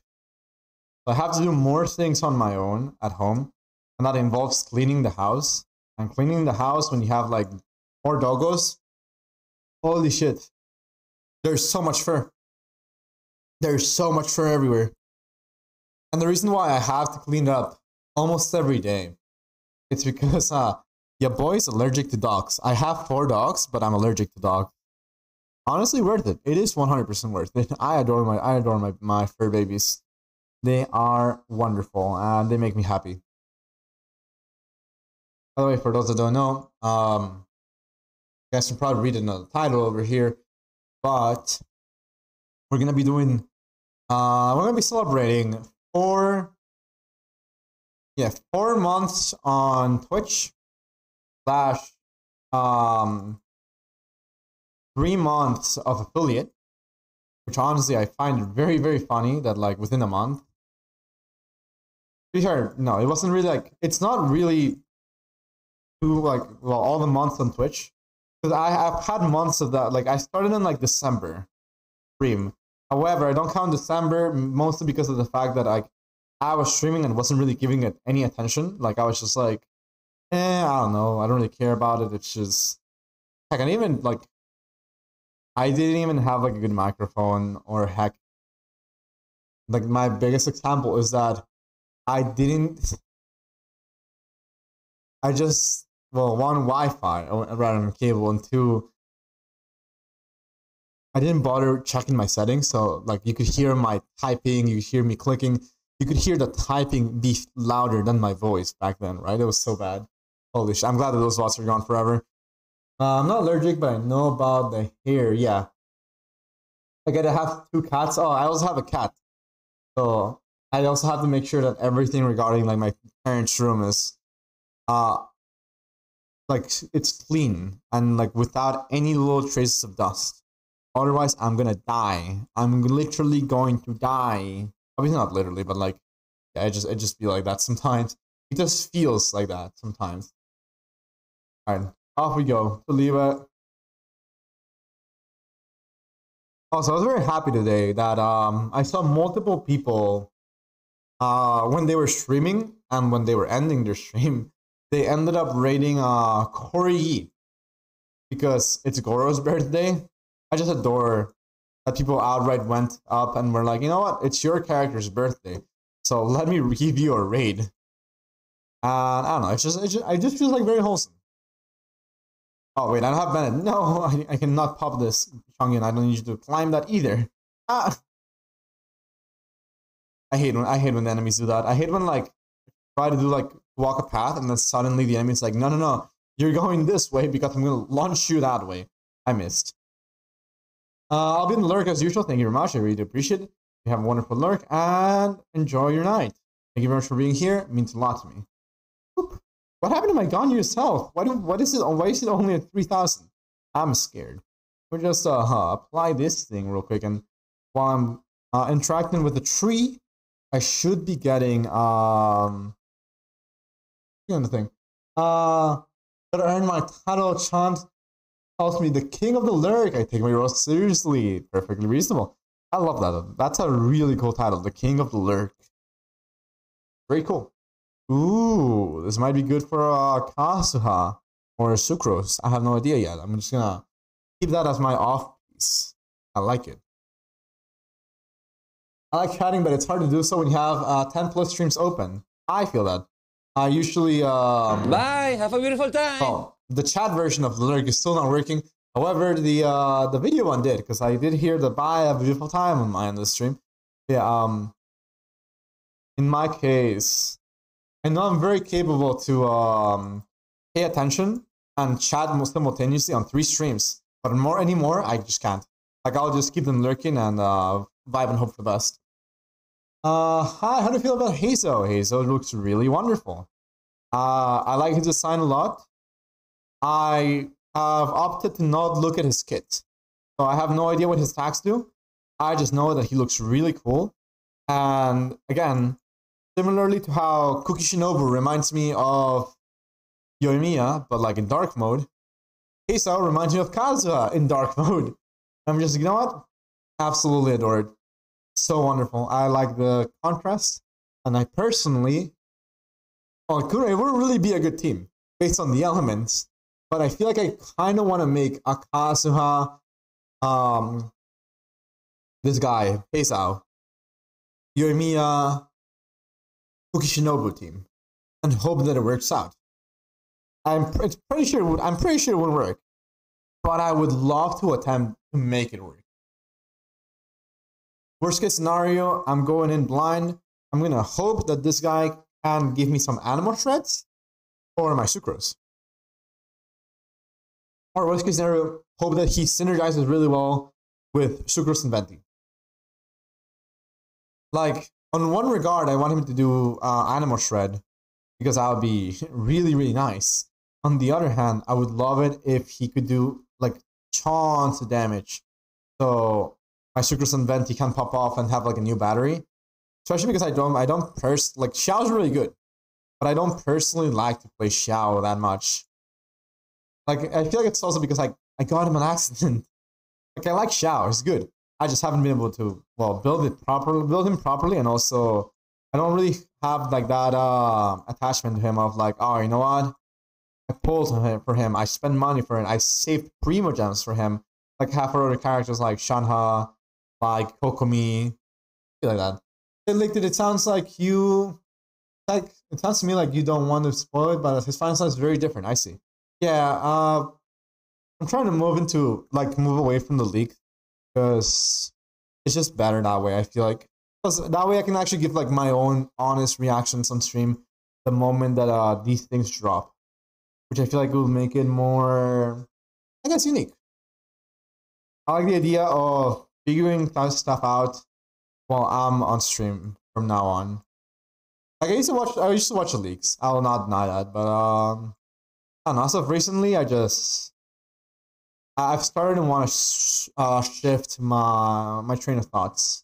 So I have to do more things on my own at home, and that involves cleaning the house. And cleaning the house when you have like four doggos, holy shit! There's so much fur. There's so much fur everywhere. And the reason why I have to clean up almost every day, it's because uh, your boy's allergic to dogs. I have four dogs, but I'm allergic to dogs. Honestly, worth it. It is 100% worth it. I adore my I adore my, my fur babies. They are wonderful and they make me happy. By the way, for those that don't know, um, you guys can probably read another title over here, but we're gonna be doing uh, we're gonna be celebrating four yeah four months on twitch slash um three months of affiliate which honestly i find very very funny that like within a month be fair no it wasn't really like it's not really two like well all the months on twitch because i have had months of that like i started in like december stream However, I don't count December mostly because of the fact that like I was streaming and wasn't really giving it any attention. Like I was just like, eh, I don't know. I don't really care about it. It's just heck, and even like I didn't even have like a good microphone or heck. Like my biggest example is that I didn't. I just well one Wi-Fi rather than cable and two I didn't bother checking my settings, so like you could hear my typing, you could hear me clicking, you could hear the typing be louder than my voice back then, right? It was so bad. Holy shit! I'm glad that those thoughts are gone forever. Uh, I'm not allergic, but I know about the hair. Yeah, I gotta have two cats. Oh, I also have a cat, so I also have to make sure that everything regarding like my parents' room is, uh, like it's clean and like without any little traces of dust. Otherwise, I'm gonna die. I'm literally going to die. Obviously, not literally, but like, yeah, it just I just be like that sometimes. It just feels like that sometimes. Off we go it. Also, I was very happy today that um I saw multiple people uh when they were streaming and when they were ending their stream, they ended up rating uh Corey because it's Gorou's birthday I just adore that people outright went up and were like, you know what, it's your character's birthday, so let me you a raid. And I don't know, it's just, it's just I just feel like very wholesome. Oh wait, I don't have Bennett. No, I, I cannot pop this, Chongyun. I don't need you to climb that either. Ah. I hate when I hate when the enemies do that. I hate when like try to do like walk a path and then suddenly the enemy's like, no, no, no, you're going this way because I'm gonna launch you that way. I missed. Uh, I'll be in the lurk as usual. Thank you very much. I really appreciate it. You have a wonderful lurk and enjoy your night. Thank you very much for being here. It means a lot to me. What happened to my gun yourself? Why, do, what is it? Why is it only at 3,000? I'm scared. We'll just uh, apply this thing real quick. And while I'm uh, interacting with the tree, I should be getting um the thing. Uh but earn my title chant tells me the king of the lyric. I take my role seriously. Perfectly reasonable. I love that. That's a really cool title. The king of the lyric. Very cool. Ooh, this might be good for uh, Kazuha or Sucrose. I have no idea yet. I'm just gonna keep that as my off piece. I like it. I like chatting, but it's hard to do so when you have uh, 10 plus streams open. I feel that. I usually. Um, Bye. Have a beautiful time. Oh, the chat version of the lyric is still not working. However, the uh, the video one did because I did hear the "Bye, have a beautiful time" on my on the stream. Yeah. Um. In my case, I know I'm very capable to um pay attention and chat simultaneously on three streams, but more anymore, I just can't. Like I'll just keep them lurking and uh, vibe and hope for the best. Uh, hi, how do you feel about Heizou? Heizou looks really wonderful. Uh, I like his design a lot. I have opted to not look at his kit. So I have no idea what his tags do. I just know that he looks really cool. And again, similarly to how Kuki Shinobu reminds me of Yoimiya, but like in dark mode, Heizou reminds me of Kazuha in dark mode. I'm just, you know what? Absolutely adore it. So wonderful. I like the contrast. And I personally, well, it would really be a good team based on the elements. But I feel like I kind of want to make a Kazuha, um, this guy, Heizou, Yoimiya, Ukishinobu team, and hope that it works out. I'm it's pretty sure it would, I'm pretty sure it would work, but I would love to attempt to make it work. Worst case scenario, I'm going in blind. I'm gonna hope that this guy can give me some Anemo shreds or my sucrose. Or worst case scenario, hope that he synergizes really well with sucrose and venti. Like on one regard, I want him to do uh, Anemo shred because that would be really really nice. On the other hand, I would love it if he could do like tons of damage. So my Sucrose and Venti can pop off and have like a new battery. Especially because I don't I don't pers like Xiao's really good. But I don't personally like to play Xiao that much. Like I feel like it's also because I, I got him an accident. like I like Xiao, he's good. I just haven't been able to well build it properly build him properly and also I don't really have like that uh, attachment to him of like, oh you know what? I pulled him for him, I spent money for him, I saved primo gems for him. Like half of other characters like Shenhe, like Kokomi, feel like that. It, Like it sounds like you like it sounds to me like you don't want to spoil it, but his final is very different. I see. Yeah, uh I'm trying to move into like move away from the leak because it's just better that way. I feel like because that way I can actually give like my own honest reactions on stream the moment that uh these things drop, which I feel like will make it more, I guess, unique. I like the idea of figuring stuff out while I'm on stream from now on. Like I used to watch, I used to watch the leaks. I will not deny that, but um, I don't know. As of recently, I just I've started to want to sh- uh, shift my my train of thoughts,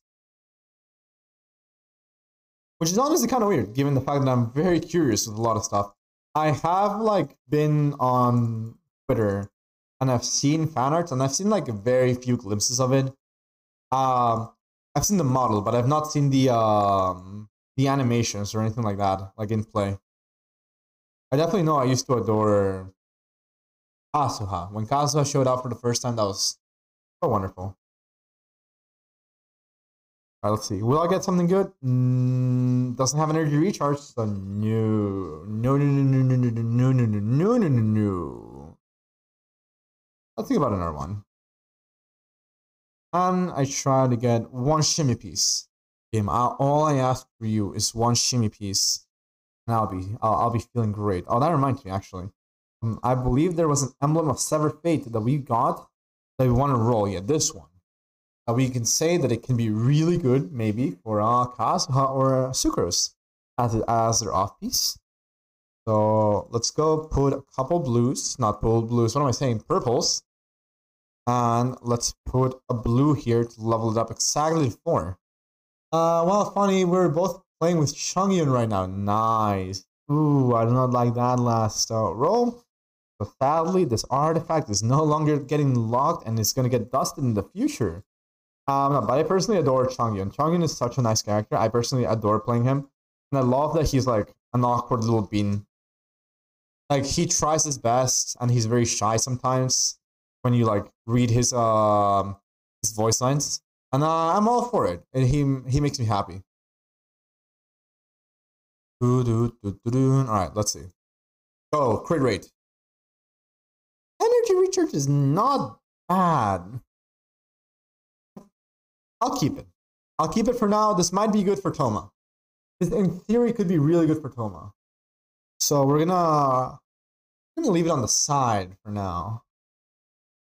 which is honestly kind of weird, given the fact that I'm very curious with a lot of stuff. I have like been on Twitter and I've seen fan art and I've seen like very few glimpses of it. Um, I've seen the model, but I've not seen the um the animations or anything like that, like in play. I definitely know I used to adore Kazuha. When Kazuha showed up for the first time, that was so wonderful. Right, let's see. Will I get something good? Mm, doesn't have energy recharge, so no. No, no, no, no, no, no, no, no, no, no, no, no, no. Let's think about another one. And I try to get one shimmy piece. Game. All I ask for you is one shimmy piece, and I'll be I'll, I'll be feeling great. Oh, that reminds me actually. Um, I believe there was an emblem of Severed Fate that we got that we want to roll. Yeah, this one. Uh, we can say that it can be really good, maybe for uh, Kazuha or Sucrose as as their off piece. So let's go put a couple blues, not put blues. What am I saying? Purples and let's put a blue here to level it up exactly four. Uh, well, funny, we're both playing with Chongyun right now. Nice. Ooh, I do not like that last uh, roll. But sadly, this artifact is no longer getting locked and it's going to get dusted in the future. Um, but I personally adore Chongyun. Chongyun is such a nice character. I personally adore playing him. And I love that he's like an awkward little bean. Like, he tries his best and he's very shy sometimes when you like read his um his voice lines. And uh, I'm all for it. And he, he makes me happy. All right, let's see. Oh, crit rate. Recharge is not bad. I'll keep it. I'll keep it for now. This might be good for Thoma. This, in theory, could be really good for Thoma. So we're gonna, we're gonna leave it on the side for now.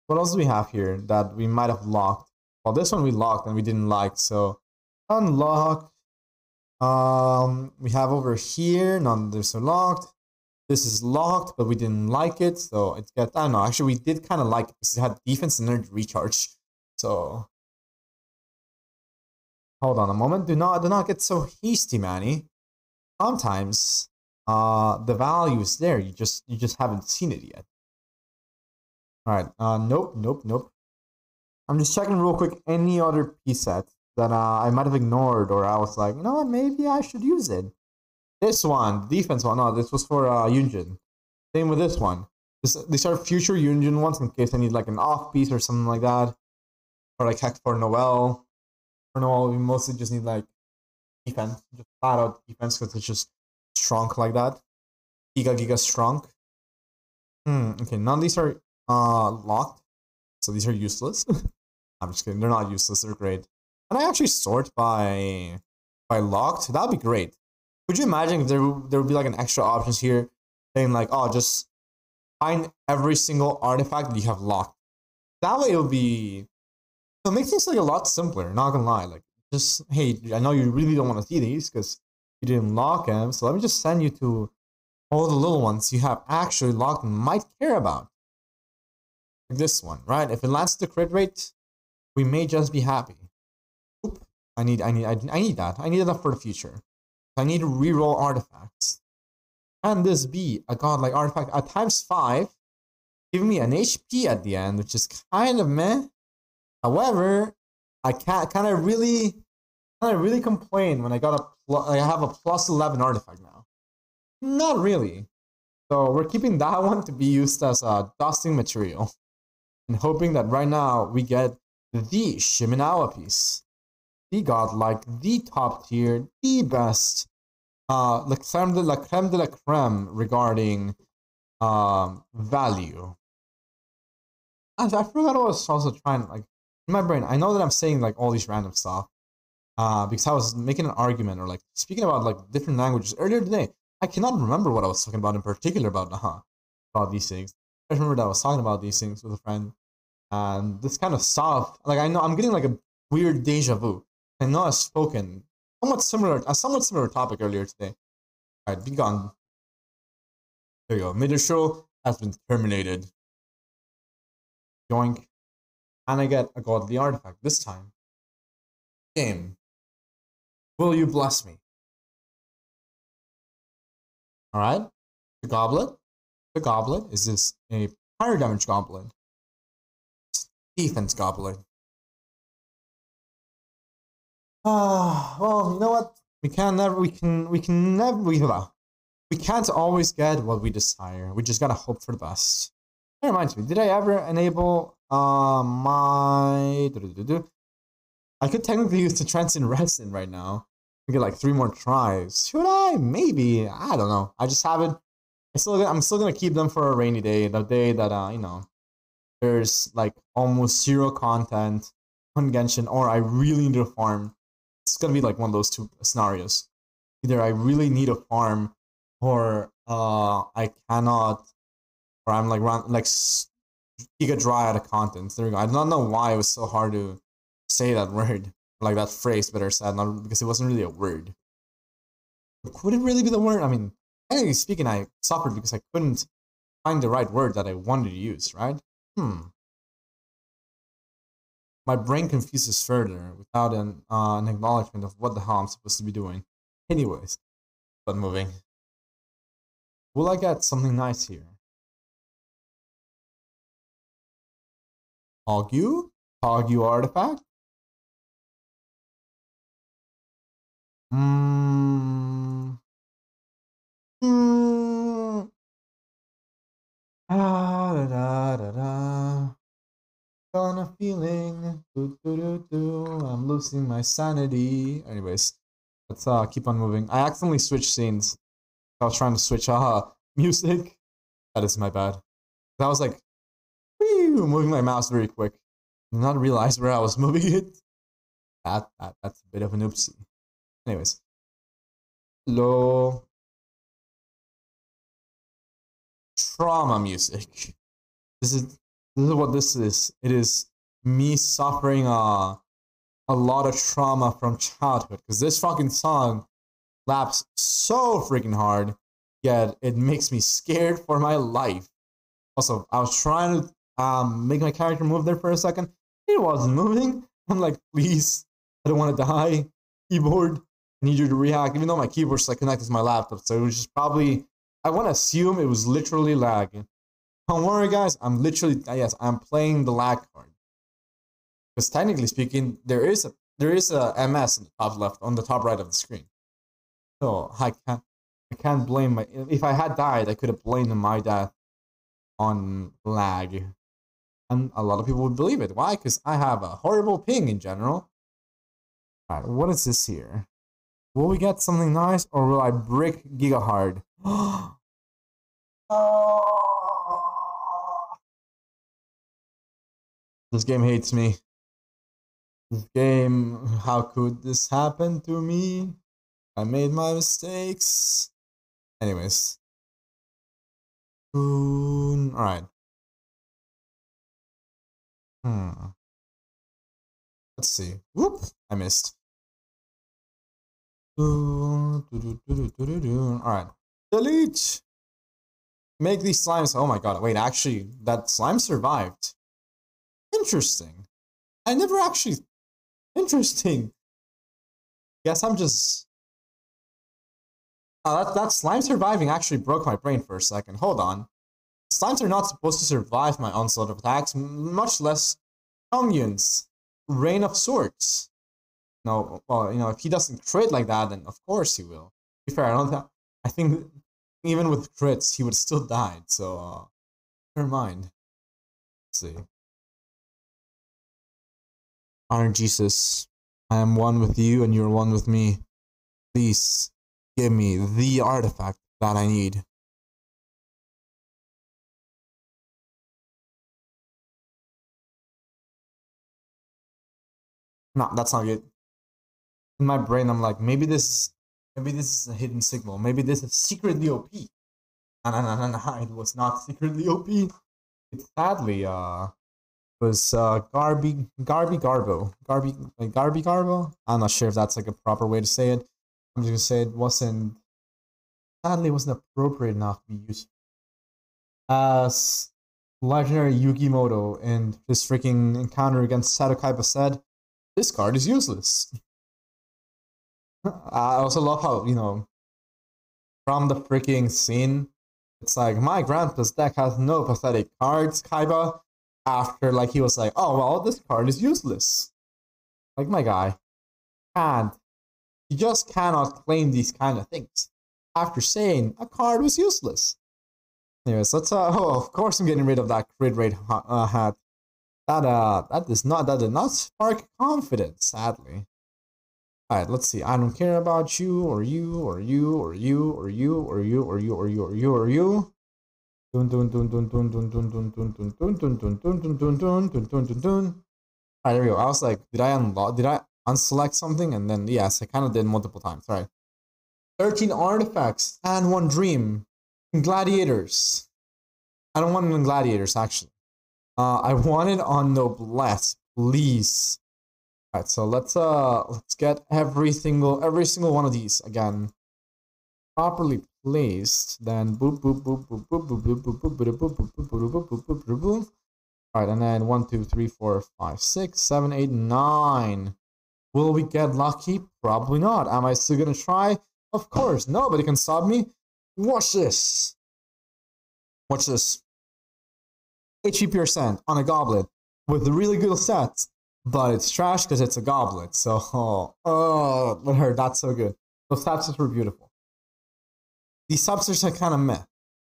What else do we have here that we might have locked? Well, this one we locked and we didn't like, so unlock. Um, we have over here, none of these are locked. This is locked, but we didn't like it, so it's got, I don't know, actually we did kind of like it because it had defense and energy recharge. So, hold on a moment, do not, do not get so hasty, Manny. Sometimes, uh, the value is there, you just, you just haven't seen it yet. Alright, uh, nope, nope, nope. I'm just checking real quick any other piece set that uh, I might have ignored, or I was like, you know what, maybe I should use it. This one, defense one, no, this was for uh, Yunjin. Same with this one. This, these are future Yunjin ones in case I need like an off piece or something like that. Or like heck for Noelle. For Noelle, we mostly just need like defense, just flat out defense because it's just strong like that. Giga Giga strong. Hmm, okay, none of these are uh, locked, so these are useless. I'm just kidding, they're not useless, they're great. Can I actually sort by by locked? That'd be great. Could you imagine if there there would be like an extra options here saying like, oh, just find every single artifact that you have locked. That way it would be so it makes things like a lot simpler, not gonna lie. Like just hey, I know you really don't want to see these because you didn't lock them, so let me just send you to all the little ones you have actually locked and might care about. Like this one, right? If it lands the crit rate, we may just be happy. I need, I need, I need that. I need that for the future. I need to reroll artifacts. Can this be a godlike artifact at times five, giving me an HP at the end, which is kind of meh. However, I can't kind of really, kind of really complain when I got a, pl- I have a plus eleven artifact now. Not really. So we're keeping that one to be used as a dusting material, and hoping that right now we get the Shimenawa piece the godlike, the top tier, the best, uh, la creme de la creme de la creme regarding um, value. And I forgot I was also trying, like, in my brain, I know that I'm saying, like, all these random stuff, uh, because I was making an argument or, like, speaking about, like, different languages earlier today. I cannot remember what I was talking about in particular about, uh, about these things. I remember that I was talking about these things with a friend, and this kind of stuff, like, I know I'm getting, like, a weird deja vu I know I've spoken somewhat similar, a somewhat similar topic earlier today. All right, be gone. There you go. Midashiro has been terminated. Yoink. And I get a godly artifact this time. Game. Will you bless me? Alright. The goblet. The goblet is this a fire damage goblet. Defense goblet. Ah, well, you know what? We can never, we can, we can never, we, we can't always get what we desire. We just gotta hope for the best. That reminds me, did I ever enable uh, my... I could technically use the Transient Resin right now. We get like three more tries. Should I? Maybe. I don't know. I just have it. I still, I'm still gonna keep them for a rainy day. The day that, uh, you know, there's like almost zero content on Genshin or I really need to farm gonna be like one of those two scenarios. Either I really need a farm, or uh, I cannot, or I'm like run like giga dry out of content. There we go. I don't know why it was so hard to say that word, like that phrase. Better said, not because it wasn't really a word. Could it really be the word? I mean, technically speaking, I suffered because I couldn't find the right word that I wanted to use. Right? Hmm. My brain confuses further without an uh, an acknowledgement of what the hell I'm supposed to be doing. Anyways, but moving. Will I get something nice here? Argue? Argue artifact? Hmm. Hmm. Ah, da, da, da, da. On a feeling. I'm losing my sanity. Anyways, let's uh keep on moving. I accidentally switched scenes. I was trying to switch uh music. That is my bad. I was like, whew, moving my mouse very quick. Did not realize where I was moving it. That, that that's a bit of an oopsie. Anyways. Low trauma music. This is this is what this is. It is me suffering a a lot of trauma from childhood because this fucking song laps so freaking hard, yet it makes me scared for my life. Also, I was trying to um make my character move there for a second. It wasn't moving. I'm like, please, I don't want to die. Keyboard, I need you to react. Even though my keyboard's like connected to my laptop, so it was just probably. I want to assume it was literally lagging. Don't worry, guys. I'm literally yes, I'm playing the lag card. Because technically speaking, there is a there is a MS in the top left on the top right of the screen. So I can't I can't blame my if I had died, I could have blamed my death on lag. And a lot of people would believe it. Why? Because I have a horrible ping in general. Alright, what is this here? Will we get something nice or will I brick Gigahard? oh. This game hates me. This game, how could this happen to me? I made my mistakes. Anyways. Alright. Hmm. Let's see. Whoop! I missed. Alright. Delete! Make these slimes. Oh my god. Wait, actually, that slime survived. Interesting. I never actually. Interesting. Guess I'm just. Uh, that, that slime surviving actually broke my brain for a second. Hold on. Slimes are not supposed to survive my onslaught of attacks, much less Chongyun's Rain of Swords. No, well, you know, if he doesn't crit like that, then of course he will. To be fair, I don't. Th- I think even with crits, he would still die. So, uh, never mind. Let's see. Honor Jesus, I am one with you and you are one with me. Please give me the artifact that I need. No, that's not good. In my brain, I'm like, maybe this, maybe this is a hidden signal. Maybe this is secretly OP. No, no, no, no, no. It was not secretly OP. It sadly, uh, was uh, Garby Garby Garbo Garby like Garby Garbo. I'm not sure if that's like a proper way to say it. I'm just gonna say it wasn't. Sadly, wasn't appropriate enough to be used as legendary Yugi Muto and his freaking encounter against Seto Kaiba said, "This card is useless." I also love how you know from the freaking scene. It's like my grandpa's deck has no pathetic cards, Kaiba after like he was like, oh well, this card is useless. Like my guy can't. You just cannot claim these kind of things after saying a card was useless. Anyways, let's uh oh of course I'm getting rid of that crit rate uh, hat. That uh that does not that did not spark confidence, sadly. Alright, let's see. I don't care about you or you or you or you or you or you or you or you or you or you. Dun dun Alright, there we go. I was like, did I unlock did I unselect something? And then yes, I kind of did multiple times. All right. 13 artifacts and one dream. Gladiators. I don't want it gladiators, actually. Uh I want it on noblesse, please. Alright, so let's uh let's get every single every single one of these again properly placed, then boop boop boop boop boop boop boop boop boop boop boop boop boop boop boop boop boop All right, and then one, two, three, four, five, six, seven, eight, nine. Will we get lucky? Probably not. Am I still gonna try? Of course. Nobody can stop me. Watch this. Watch this. HP percent on a goblet with really good stats, but it's trash because it's a goblet. So, oh, oh, but her, that's so good. Those stats were beautiful. These subsets are kind of meh.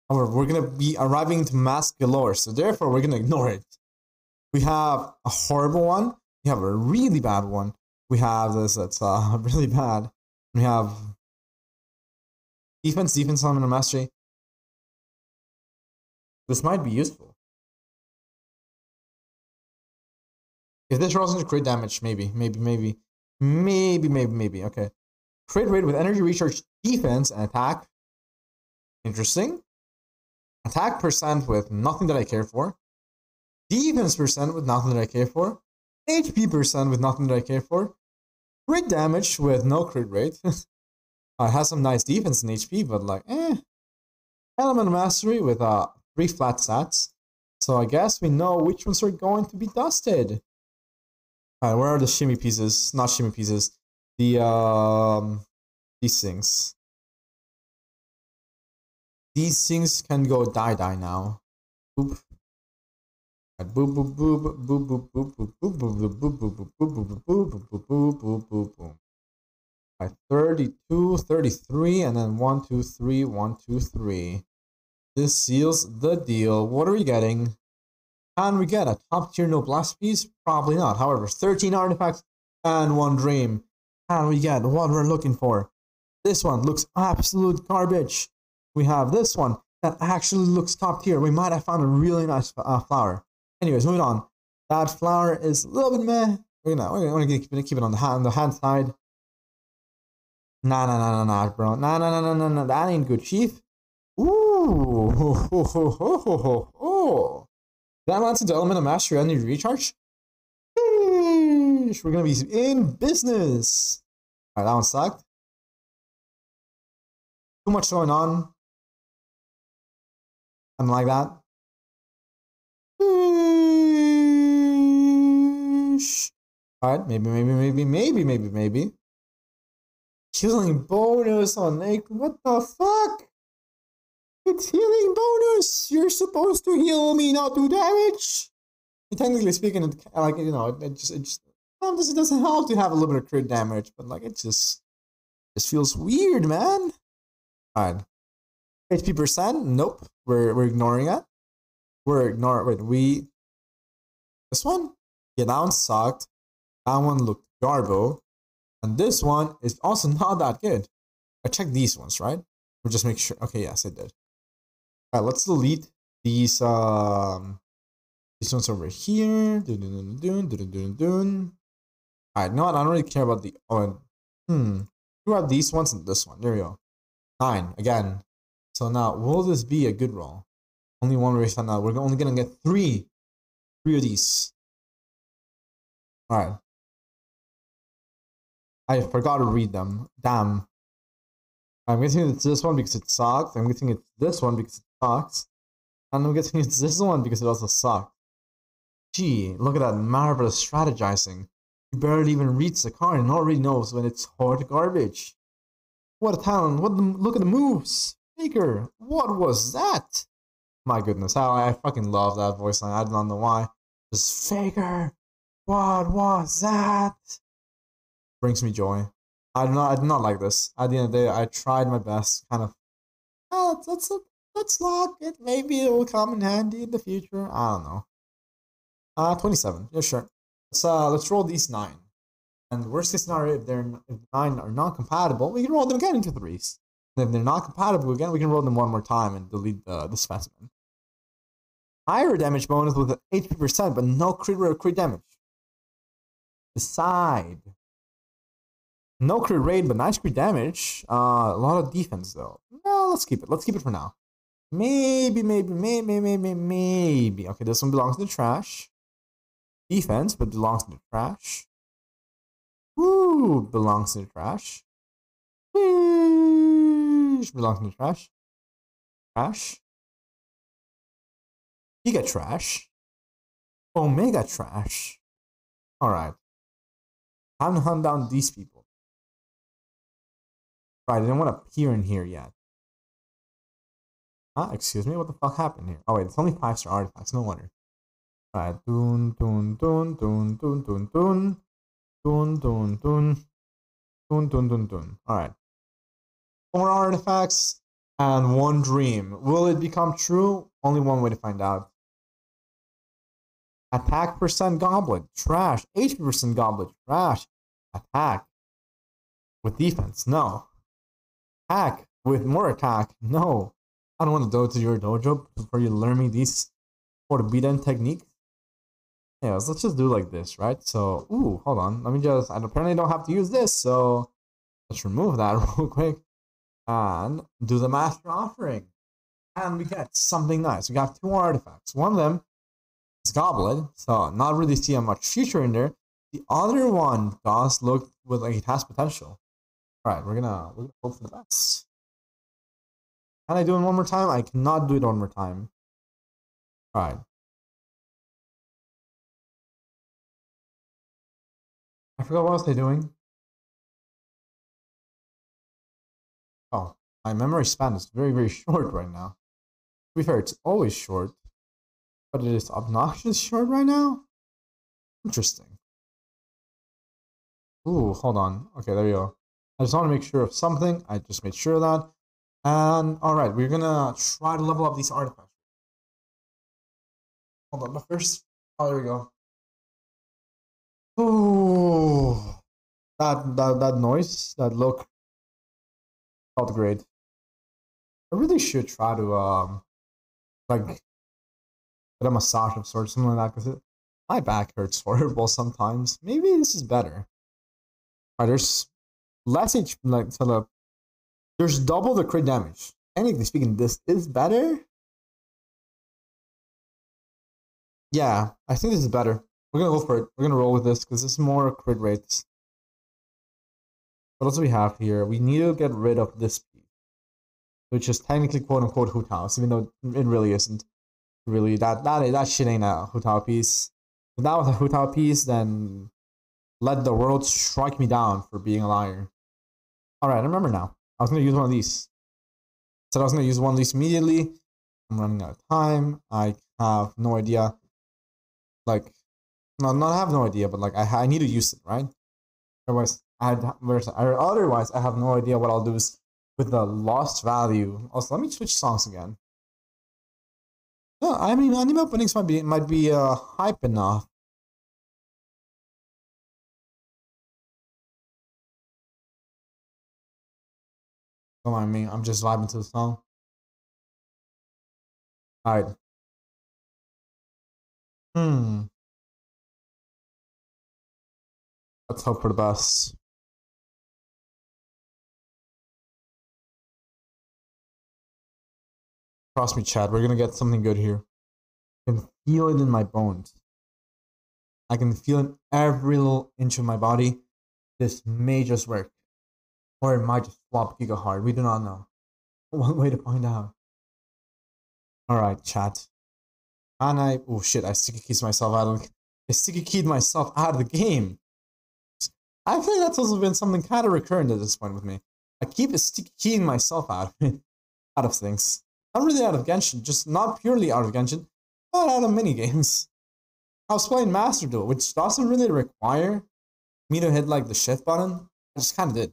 However, we're gonna be arriving to mask galore, so therefore we're gonna ignore it. We have a horrible one. We have a really bad one. We have this that's uh, really bad. We have defense, defense, element, mastery. This might be useful. If this rolls into crit damage, maybe, maybe, maybe, maybe, maybe, maybe. Okay. Crit rate with energy recharge, defense, and attack. Interesting. Attack percent with nothing that I care for. Defense percent with nothing that I care for. HP percent with nothing that I care for. Crit damage with no crit rate. it has some nice defense and HP, but like, eh. Element mastery with uh three flat stats. So I guess we know which ones are going to be dusted. Alright, where are the shimmy pieces? Not shimmy pieces. The um these things. These things can go die die now. Boop. Boop boop boop boop boop boop boop boop boop boop boop boop boop boop boop boop boop boop boop boop. Alright, 32, 33, and then 1, 2, 3, 1, 2, 3. This seals the deal. What are we getting? Can we get a top tier Noblesse piece? Probably not. However, 13 artifacts and one dream. Can we get what we're looking for? This one looks absolute garbage. We have this one that actually looks top tier. We might have found a really nice uh, flower. Anyways, moving on. That flower is a little bit meh. We're gonna, we're gonna keep it, keep it on the hand, on the hand side. Nah, nah, nah, nah, nah, bro. Nah, nah, nah, nah, nah, nah. That ain't good, chief. Ooh. Ho, ho, ho, ho, ho, ho. That lands into element of mastery energy recharge. We're gonna be in business. Alright, that one sucked. Too much going on. Something like that. Alright, maybe, maybe, maybe, maybe, maybe, maybe. Healing bonus on Nick. What the fuck? It's healing bonus. You're supposed to heal me, not do damage. Technically speaking, it, like you know, it, just it just um, this doesn't help to have a little bit of crit damage, but like it just just feels weird, man. Alright. HP percent? Nope. We're we're ignoring it. We're ignoring wait, we this one? Yeah, that one sucked. That one looked garbo. And this one is also not that good. I checked these ones, right? We'll just make sure. Okay, yes, I did. All right, let's delete these um these ones over here. Dun, dun, dun, dun, dun, dun, All right, no, I don't really care about the. Oh, hmm. Who have these ones and this one? There we go. Nine again. So now, will this be a good roll? Only one race on that. We're only gonna get three, three of these. All right. I forgot to read them. Damn. I'm guessing it's this one because it sucks. I'm guessing it's this one because it sucks. And I'm guessing it's this one because it also sucks. Gee, look at that marvelous strategizing. You barely even reads the card and already knows when it's hot garbage. What a talent. What the, look at the moves. Faker, what was that? My goodness, how I fucking love that voice line. I don't know why. Just Faker, what was that? brings me joy. I do not I do not like this. At the end of the day, I tried my best, kind of. Oh, let's let's lock it. Maybe it will come in handy in the future. I don't know. Uh, twenty-seven. Yeah, sure. Let's uh, let's roll these nine. And worst case scenario, if they're if nine are not compatible, we can roll them again into threes. If they're not compatible again, we can roll them one more time and delete the the specimen. Higher damage bonus with HP percent, but no crit rate or crit damage. Decide. No crit rate, but nice crit damage. Uh, a lot of defense though. No, let's keep it. Let's keep it for now. Maybe, maybe, maybe, maybe, maybe. Okay, this one belongs to the trash. Defense, but belongs to the trash. Woo, belongs to the trash. Whoosh, belongs to trash. Trash. Get trash. Omega trash. Alright. Time to hunt down these people. Right, I didn't want to peer in here yet. Ah, excuse me, what the fuck happened here? Oh wait, it's only five star artifacts, no wonder. Alright, dun dun dun dun dun dun dun dun dun dun dun dun dun dun. Alright. Four artifacts and one dream. Will it become true? Only one way to find out. Attack percent goblet, trash. HP percent goblet, trash. Attack with defense, no. Attack with more attack, no. I don't want to go to your dojo before you learn me these for the forbidden techniques. Yeah, let's just do like this, right? So, ooh, hold on. Let me just, I apparently don't have to use this, so let's remove that real quick and do the master offering. And we get something nice. We got two artifacts. One of them is Goblet, so not really seeing much future in there. The other one does look with like it has potential. All right, we're gonna we're gonna hope for the best. Can I do it one more time? I cannot do it one more time. All right. I forgot what was I doing. My memory span is very, very short right now. To be fair, it's always short, but it is obnoxious short right now. Interesting. Ooh, hold on. Okay, there we go. I just want to make sure of something. I just made sure of that. And all right, we're gonna try to level up these artifacts. Hold on, but first, oh, there we go. Ooh, that that that noise, that look, felt great. I really should try to um, like, get a massage of sorts, something like that, because my back hurts horrible sometimes. Maybe this is better. Right, there's less HP, like so the there's double the crit damage. Anything speaking, this is better. Yeah, I think this is better. We're gonna go for it. We're gonna roll with this because this is more crit rates. What else do we have here? We need to get rid of this which is technically quote unquote Tao, even though it really isn't. Really, that that that shit ain't a Tao piece. If that was a Tao piece, then let the world strike me down for being a liar. All right, I remember now. I was to use one of these. Said I was to use one of these immediately. I'm running out of time. I have no idea. Like, no, not have no idea, but like I, I need to use it, right? Otherwise, I had, otherwise I have no idea what I'll do with the lost value. Also, let me switch songs again. No, I mean, anime openings might be might be uh, hype enough Don't mind me. I'm just vibing to the song. All right. Hmm. Let's hope for the best. Trust me, Chad. We're gonna get something good here. I can feel it in my bones. I can feel it every little inch of my body. This may just work. Or it might just flop Giga hard. We do not know. One way to find out. Alright, chat. And I oh shit, I sticky keys myself out of I sticky keyed myself out of the game. I feel like that's also been something kind of recurrent at this point with me. I keep sticky keying myself out of it, out of things. Not really out of Genshin, just not purely out of Genshin, but out of mini games. I was playing Master Duel, which doesn't really require me to hit like the shift button. I just kind of did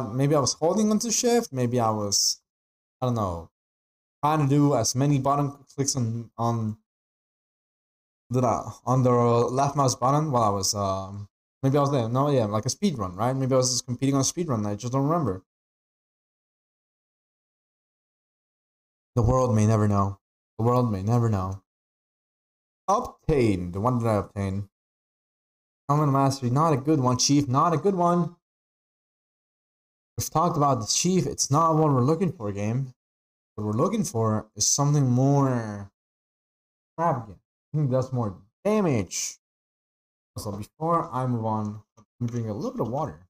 maybe I was holding onto shift, maybe I was, I don't know, trying to do as many button clicks on on the on the left mouse button while I was um maybe I was there. No, yeah, like a speed run, right? Maybe I was just competing on a speed run. I just don't remember. The world may never know. The world may never know. Obtained. The one that I obtained. Common mastery. Not a good one, Chief. Not a good one. We've talked about the chief. It's not what we're looking for, game. What we're looking for is something more extravagant. Think does more damage. So before I move on, let me drink a little bit of water.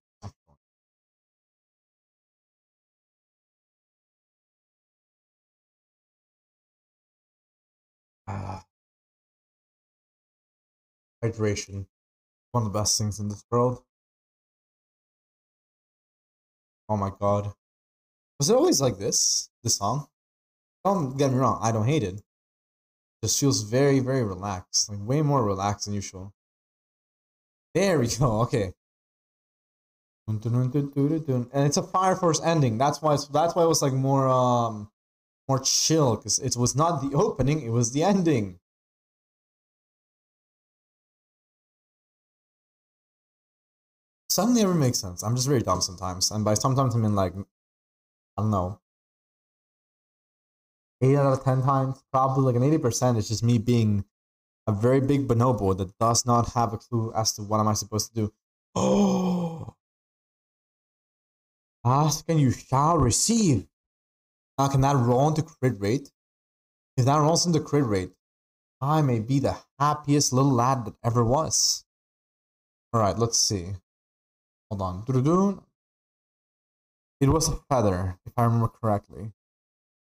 Uh, hydration. One of the best things in this world. Oh my god. Was it always like this? This song? Don't get me wrong, I don't hate it. it just feels very, very relaxed. Like way more relaxed than usual. There we go. Okay. And it's a Fire Force ending. That's why. It's, that's why it was like more um more chill because it was not the opening. It was the ending. Suddenly, ever makes sense. I'm just very dumb sometimes, and by sometimes I mean like I don't know. Eight out of ten times, probably like an eighty percent is just me being a very big bonobo that does not have a clue as to what am I supposed to do. Oh, ask and you shall receive. Now, can that roll into crit rate? If that rolls into crit rate, I may be the happiest little lad that ever was. All right, let's see. Hold on. It was a feather, if I remember correctly.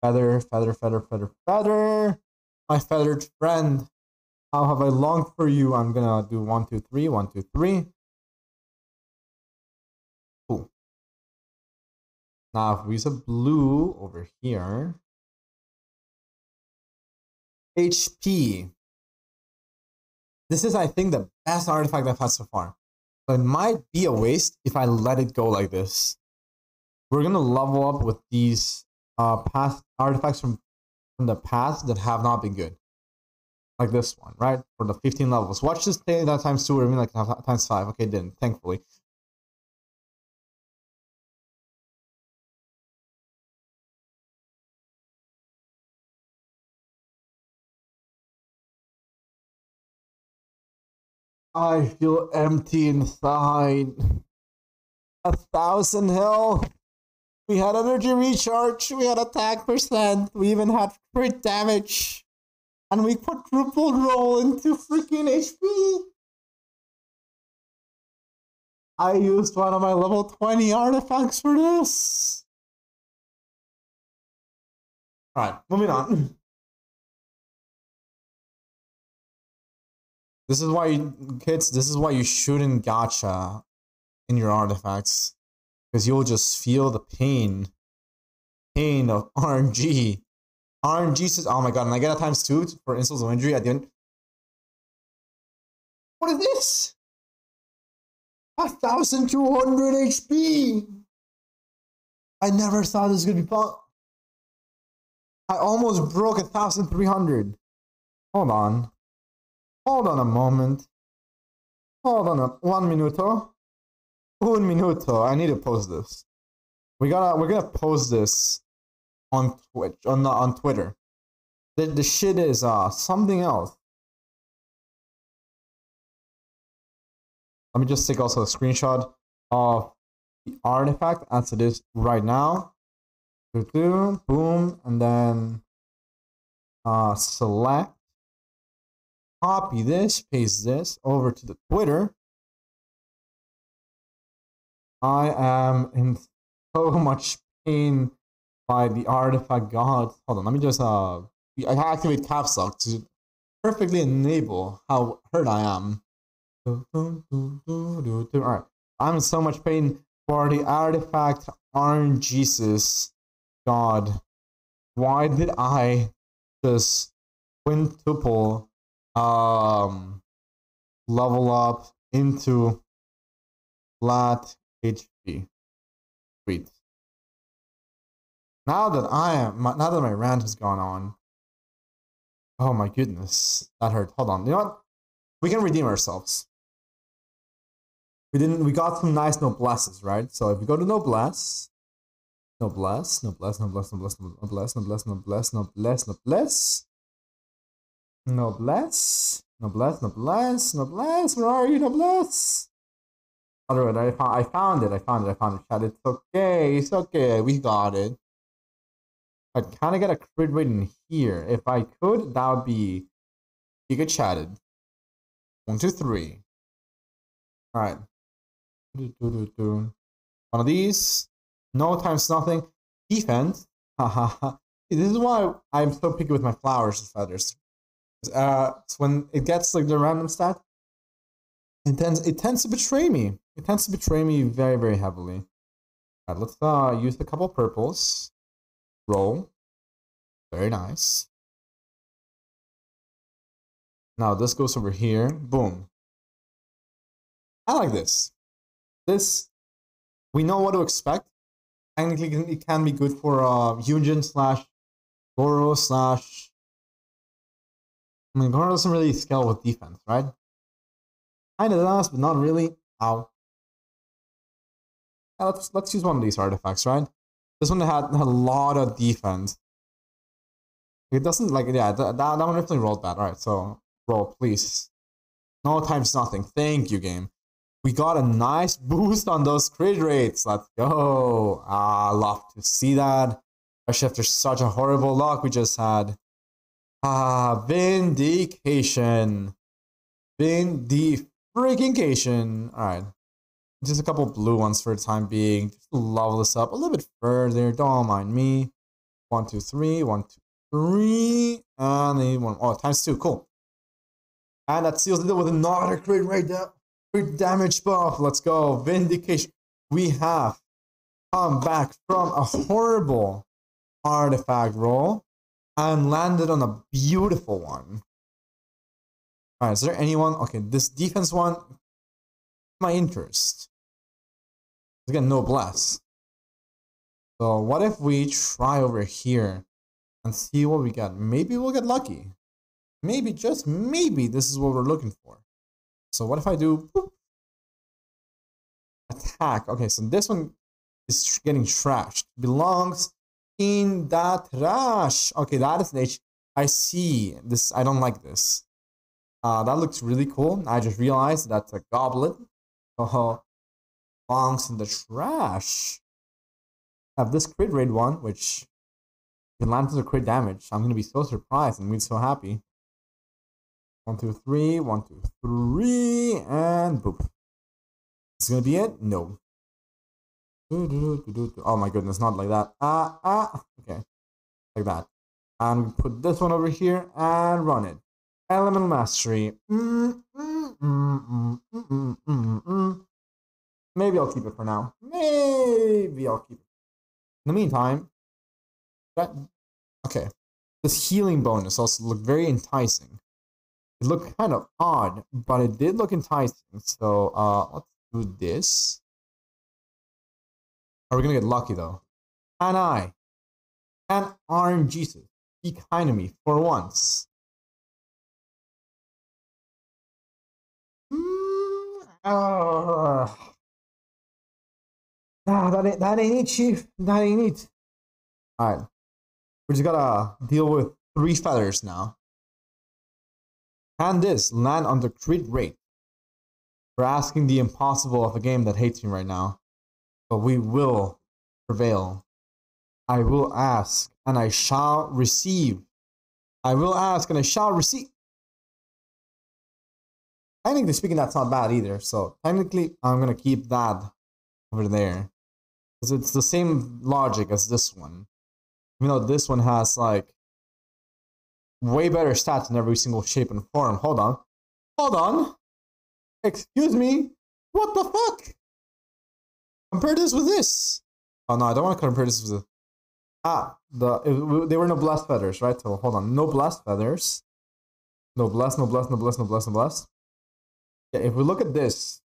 Feather, feather, feather, feather, feather. My feathered friend. How have I longed for you? I'm gonna do one, two, three, one, two, three. Now, if we use a blue over here, HP. This is, I think, the best artifact I've had so far. But it might be a waste if I let it go like this. We're gonna level up with these uh, past artifacts from, from the past that have not been good like this one, right? For the 15 levels. Watch this thing that times two, or I mean like times five. Okay, didn't, thankfully. I feel empty inside. A thousand hell. We had energy recharge, we had attack percent, we even had crit damage and we quadruple roll into freaking HP. I used one of my level 20 artifacts for this. Alright, moving on. This is why, you, kids, this is why you shouldn't gacha in your artifacts. Because you'll just feel the pain. Pain of RNG RNG says, oh my god, and I get a times two for insults of injury at the end. What is this? A thousand two hundred HP. I never thought this was gonna be possible. I almost broke a thousand three hundred. Hold on. Hold on a moment. Hold on a one minuto. Un minuto. I need to post this. We gotta we're gonna post this on Twitch on the, on Twitter. The the shit is uh something else. Let me just take also a screenshot of the artifact as it is right now. Boom, and then uh, select, copy this, paste this over to the Twitter. I am in so much pain by the artifact god. Hold on, let me just uh activate caps lock to perfectly enable how hurt I am. Alright. I'm in so much pain for the artifact Iron Jesus God. Why did I just quintuple um level up into flat HP? Sweet. Now that I am, now that my rant has gone on, oh my goodness, that hurt. Hold on, you know what? We can redeem ourselves. We didn't. We got some nice noblesses, right? So if we go to noblesse, noblesse, noblesse, noblesse, noblesse, noblesse, noblesse, noblesse, noblesse, noblesse, noblesse, noblesse, noblesse, noblesse. Where are you, noblesse? Alright, I found, I found it. I found it. I found it. Chat. It's okay. It's okay. We got it. I kind of get a crit in here. If I could, that would be you Giga Chatted. One, two, three. All right. One of these. No times nothing. Defense. this is why I'm so picky with my flowers and feathers. Uh, when it gets like the random stat, It tends it tends to betray me. It tends to betray me very, very heavily. Alright, let's uh use a couple purples. Roll. Very nice. Now this goes over here. Boom. I like this. This, we know what to expect. Technically, it can be good for uh, Yun Jin slash Gorou slash. I mean, Gorou doesn't really scale with defense, right? Kinda does, but not really. Ow. Yeah, let's let's use one of these artifacts, right? This one had, a lot of defense. It doesn't like yeah that that, that one definitely rolled bad. All right, so roll please. No times nothing. Thank you, game. We got a nice boost on those crit rates. Let's go. Ah, love to see that. Especially after such a horrible luck we just had. Ah, vindication. Vindi freaking cation. Alright. Just a couple blue ones for the time being. Just level this up a little bit further. Don't mind me. One, two, three. One, two, three. And then one. Oh, times two. Cool. And that seals it with another crit right there. crit damage buff. Let's go. Vindication. We have come back from a horrible artifact roll and landed on a beautiful one. All right, is there anyone? Okay, this defense one, my interest. Again, no bless. So what if we try over here and see what we get? Maybe we'll get lucky. Maybe, just maybe, this is what we're looking for. So what if I do boop, attack? Okay, so this one is getting trashed. Belongs in that trash. Okay, that is an H. I see. This I don't like this. Uh, that looks really cool. I just realized that's a goblet. Oh, belongs in the trash. I have this crit rate one, which can land to the crit damage. I'm gonna be so surprised and be so happy. One, two, three, one, two, three, and boop. Is gonna be it? No. Oh my goodness, not like that. Ah, ah, okay. Like that. And put this one over here and run it. Elemental Mastery. Mm, mm, mm, Maybe I'll keep it for now. Maybe I'll keep it. In the meantime, that, okay. This healing bonus also looked very enticing. It looked kind of odd, but it did look enticing. So uh, let's do this. Are we gonna get lucky though? Can I? Can RNG Jesus be kind to me for once? Mm, uh, ah, that ain't that ain't it, Chief. That ain't it. Alright. We just gotta deal with three feathers now. Can this land on the crit rate? We're asking the impossible of a game that hates me right now. But we will prevail. I will ask and I shall receive. I will ask and I shall receive. Technically speaking, that's not bad either. So technically, I'm gonna keep that over there. Because it's the same logic as this one. Even though this one has like way better stats in every single shape and form. Hold on. Hold on. Excuse me. What the fuck? Compare this with this. Oh no, I don't want to compare this with the... Ah, the it, they were noblesse feathers, right? So hold on. Noblesse feathers. Noblesse, no blast, noblesse, no blast, noblesse. Yeah, if we look at this,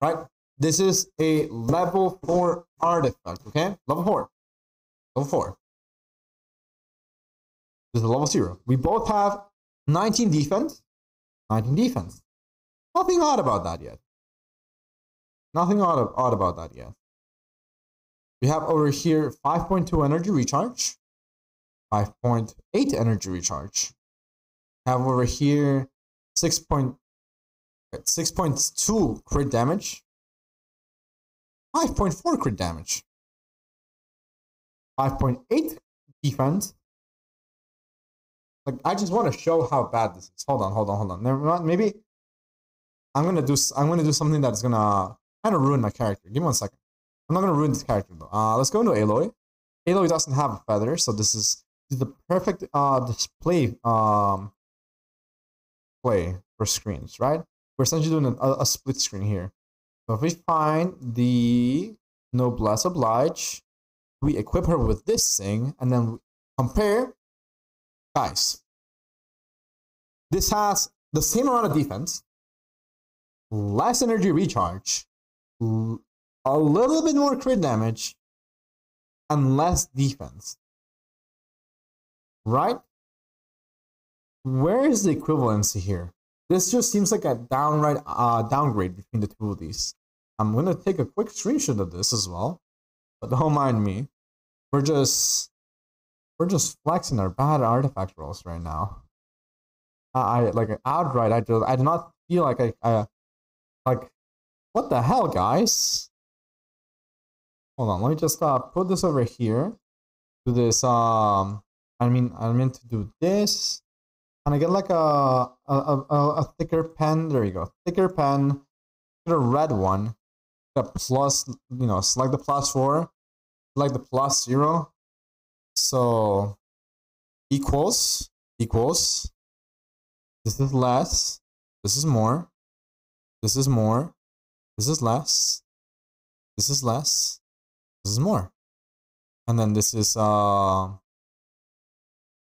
right? This is a level 4 artifact, okay? Level 4. Level 4. This is a level 0. We both have 19 defense, 19 defense. Nothing odd about that yet. Nothing odd, odd about that yet. We have over here 5.2 energy recharge, 5.8 energy recharge. Have over here 6.6.2 crit damage, 5.4 crit damage, 5.8 defense. Like I just want to show how bad this is. Hold on, hold on, hold on. Never mind. Maybe I'm gonna do. I'm gonna do something that's gonna kind of ruin my character. Give me one second. I'm not gonna ruin this character though. Uh, let's go into Aloy. Aloy doesn't have a feather, so this is, is the perfect uh display um play for screens, right? we're essentially doing a, a split screen here. So if we find the noblesse oblige, we equip her with this thing, and then compare. Guys, this has the same amount of defense, less energy recharge, a little bit more crit damage, and less defense. Right? Where is the equivalency here? This just seems like a downright uh, downgrade between the two of these. I'm going to take a quick screenshot of this as well. But don't mind me. We're just... We're just flexing our bad artifact rolls right now. I, I like outright, I just, I do not feel like I, I, like, what the hell, guys? Hold on, let me just uh, put this over here. Do this, um, I mean, I meant to do this. And I get like a, a, a, a thicker pen? There you go. Thicker pen. Get a red one. A plus, you know, select the plus four. Select the plus zero. So equals, equals. This is less. This is more. This is more. This is less. This is less. This is more. And then this is uh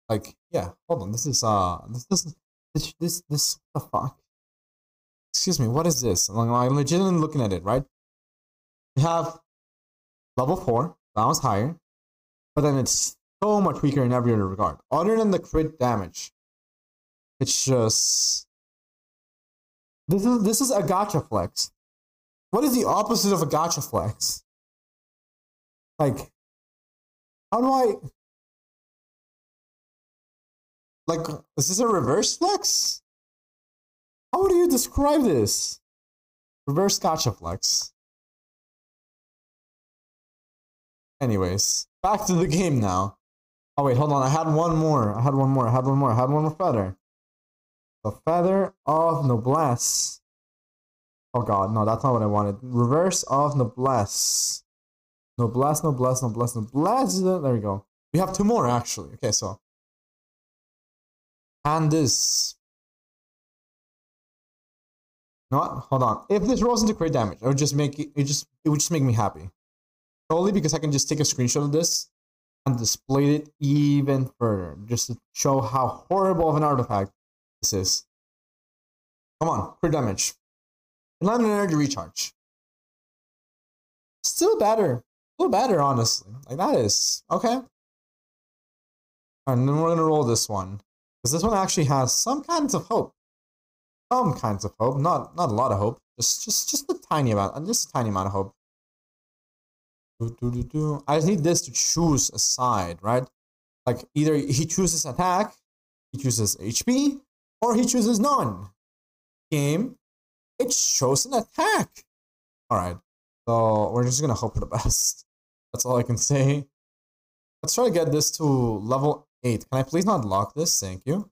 like yeah, hold on. This is uh this this this this, this the fuck. Excuse me, what is this? I'm legitimately looking at it, right? We have level four, that was higher, but then it's so much weaker in every other regard. Other than the crit damage. It's just this is this is a gacha flex. What is the opposite of a gotcha flex? Like, how do I like, is this a reverse flex? How would you describe this? Reverse gotcha flex. Anyways, back to the game now. Oh wait, hold on. I had one more. I had one more. I had one more. I had one more feather. The feather of noblesse. Oh god, no, that's not what I wanted. Reverse of noblesse. Noblesse, noblesse, noblesse, noblesse. There we go. We have two more actually. Okay, so and this. Not hold on. If this rolls into crit damage, it would just make it, it just it would just make me happy. Solely because I can just take a screenshot of this and display it even further, just to show how horrible of an artifact this is. Come on, crit damage. Land energy recharge. Still better. Still better, honestly. Like that is okay. And then we're gonna roll this one. Because this one actually has some kinds of hope. Some kinds of hope, not not a lot of hope. Just just just a tiny amount, uh, just a tiny amount of hope. Do, do, do, do. I just need this to choose a side, right? Like either he chooses attack, he chooses HP, or he chooses none. Game, it chose an attack. All right, so we're just gonna hope for the best. That's all I can say. Let's try to get this to level 8. Can I please not lock this? Thank you.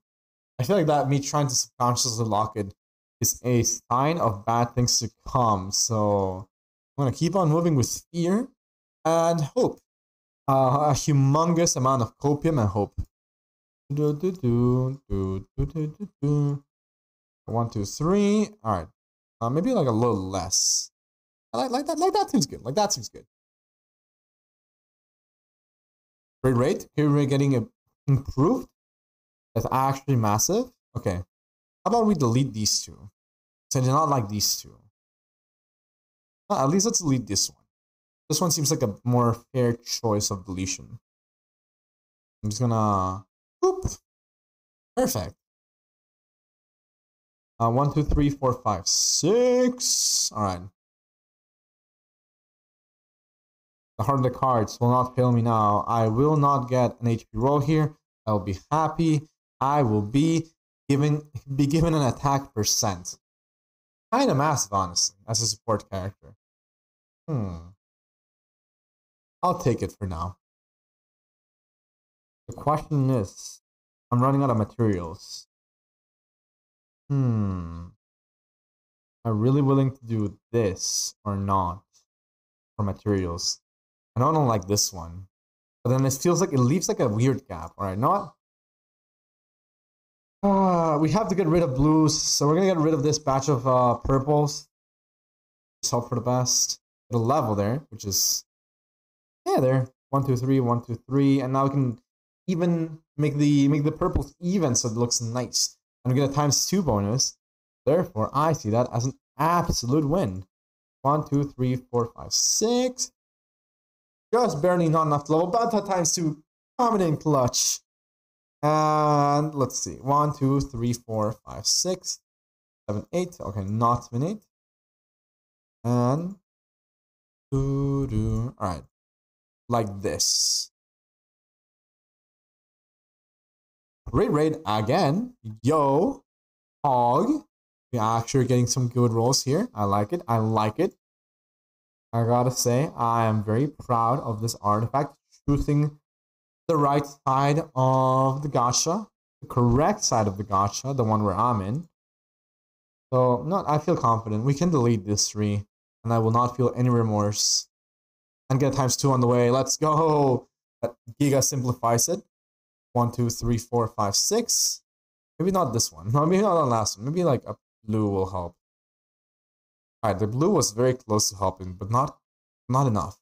I feel like that me trying to subconsciously lock it is a sign of bad things to come. So I'm to keep on moving with fear and hope. Uh, a humongous amount of copium and hope. Do, do, do, do, do, do, do, do. One, two, three. All right. Uh, maybe like a little less. I like, like that. Like that seems good. Like that seems good. Great rate. Here we're getting improved that's actually massive. Okay. How about we delete these two? So do not like these two. Well, at least let's delete this one. This one seems like a more fair choice of deletion. I'm just gonna. Perfect. Uh, one, two, three, four, five, six. All right. The heart of the cards will not fail me now. I will not get an HP roll here. I will be happy. I will be given be given an attack percent. Kind of massive, honestly, as a support character. Hmm. I'll take it for now. The question is, I'm running out of materials. Hmm. Am I really willing to do this or not for materials? I don't like this one. But then it feels like it leaves like a weird gap. All right, not. Uh, we have to get rid of blues, so we're gonna get rid of this batch of uh, purples. Just hope for the best. A level there, which is yeah, there. One, two, three, one, two, three, and now we can even make the make the purples even so it looks nice. We get a times two bonus. Therefore, I see that as an absolute win. One, two, three, four, five, six. Just barely not enough to level, but that times two coming in clutch. And let's see. One, two, three, four, five, six, seven, eight. Okay, not seven, eight. And do do. All right, like this. Raid raid again. Yo, hog. We are actually getting some good rolls here. I like it. I like it. I gotta say, I am very proud of this artifact choosing the right side of the gacha, the correct side of the gacha, the one where I'm in. So, no, I feel confident. We can delete this three, and I will not feel any remorse. And get times two on the way. Let's go! That Giga simplifies it. One, two, three, four, five, six. Maybe not this one. No, maybe not the last one. Maybe like a blue will help. Alright, the blue was very close to helping, but not not enough.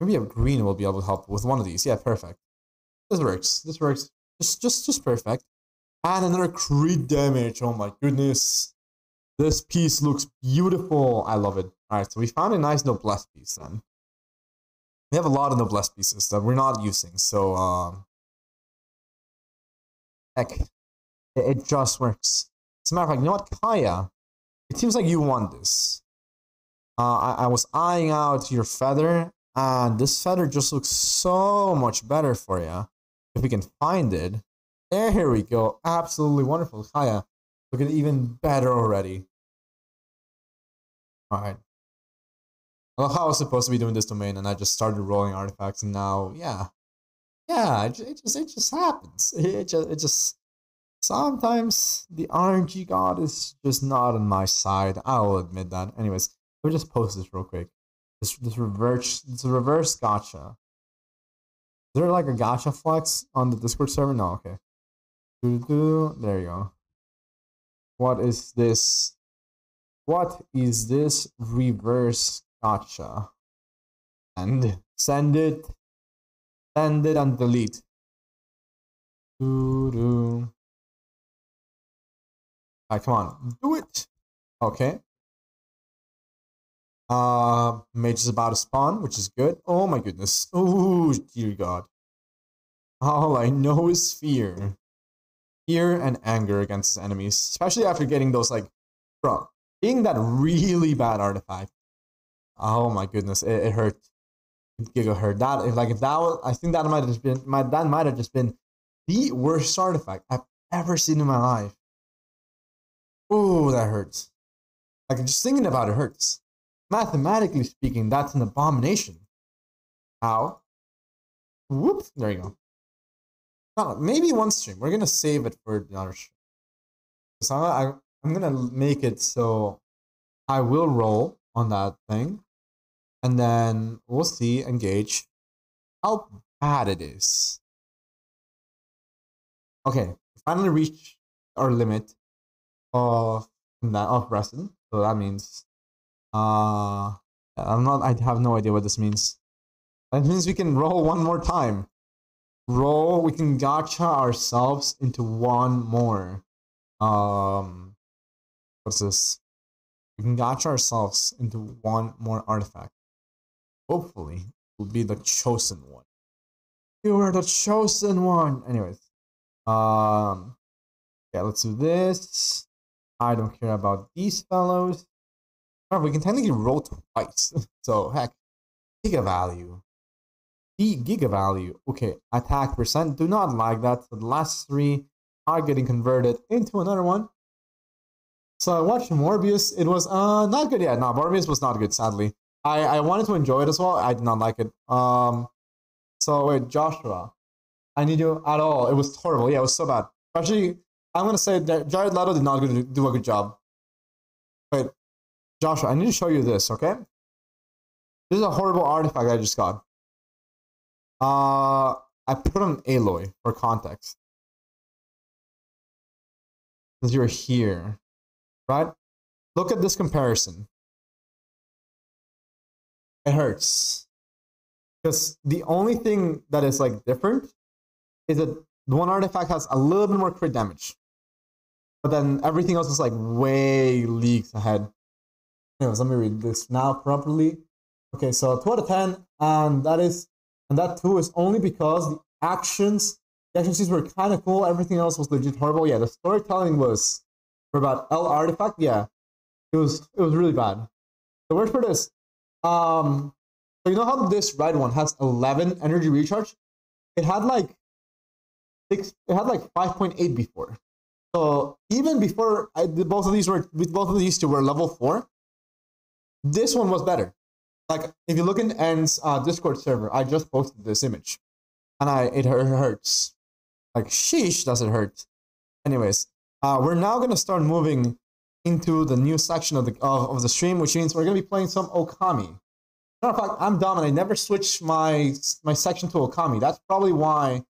Maybe a green will be able to help with one of these. Yeah, perfect. This works. This works. Just, just, just perfect. And another crit damage. Oh my goodness. This piece looks beautiful. I love it. Alright, so we found a nice noblesse piece then. We have a lot of noblesse pieces that we're not using, so um heck, it, it just works. As a matter of fact, you know what, Kaeya? It seems like you want this. Uh, I, I was eyeing out your feather, and this feather just looks so much better for you. If we can find it. There we go. Absolutely wonderful. Kaeya, looking even better already. Alright. Love how I was supposed to be doing this domain, and I just started rolling artifacts, and now, yeah. Yeah, it, just it just happens. It just it just sometimes the RNG god is just not on my side. I'll admit that. Anyways, let me just post this real quick. This this reverse this reverse gacha. Is there like a gacha flex on the Discord server? No, okay. There you go. What is this? What is this reverse gacha? And send it. It and delete. Right, come on, do it. Okay. Uh, mage is about to spawn, which is good. Oh my goodness. Oh, dear God. All I know is fear. Fear and anger against his enemies, especially after getting those, like, bro, being that really bad artifact. Oh my goodness, it, it hurt. Giga hurt. That, if, like, if that was, I think that might have just been, my, that might have just been the worst artifact I've ever seen in my life. Oh, that hurts. Like, just thinking about it hurts mathematically speaking, that's an abomination. How? Whoop! There you go. Oh, maybe one stream. We're gonna save it for another stream. So I, I'm gonna make it so I will roll on that thing, and then we'll see, engage, how bad it is. Okay, finally reach our limit of that of resin. So that means uh, I'm not. I have no idea what this means. That means we can roll one more time. Roll. We can gacha ourselves into one more. Um, what's this? We can gacha ourselves into one more artifact. Hopefully, will be the chosen one. You are the chosen one. Anyways, um, yeah, let's do this. I don't care about these fellows. Remember, we can technically roll twice. so, heck, giga value. The giga value. Okay, attack percent. Do not like that. So the last three are getting converted into another one. So I watched Morbius. It was uh not good yet. No, Morbius was not good, sadly. I, I wanted to enjoy it as well. I did not like it. Um so wait, Joshua. I need you at all. It was horrible. Yeah, it was so bad. Actually, I'm gonna say that Jared Leto did not do a good job. Wait, Joshua, I need to show you this, okay? This is a horrible artifact I just got. Uh, I put on Aloy for context. because you're here, right? Look at this comparison. It hurts. Because the only thing that is like different is that one artifact has a little bit more crit damage. But then everything else is like way leagues ahead. Anyways, let me read this now properly. Okay, so 2 out of 10, and that is and that too is only because the actions the action scenes were kind of cool, everything else was legit horrible. Yeah, the storytelling was for about L artifact, yeah. It was it was really bad. The worst part is um so you know how this red one has 11 energy recharge? It had like six. It had like 5.8 before. So even before I, both of these were both of these two were level four, this one was better. Like if you look in End's uh, Discord server, I just posted this image, and I it, it hurts. Like sheesh, does it hurt? Anyways, uh, we're now gonna start moving into the new section of the of, of the stream, which means we're gonna be playing some Okami. Matter of fact, I'm dumb and I never switched my my section to Okami. That's probably why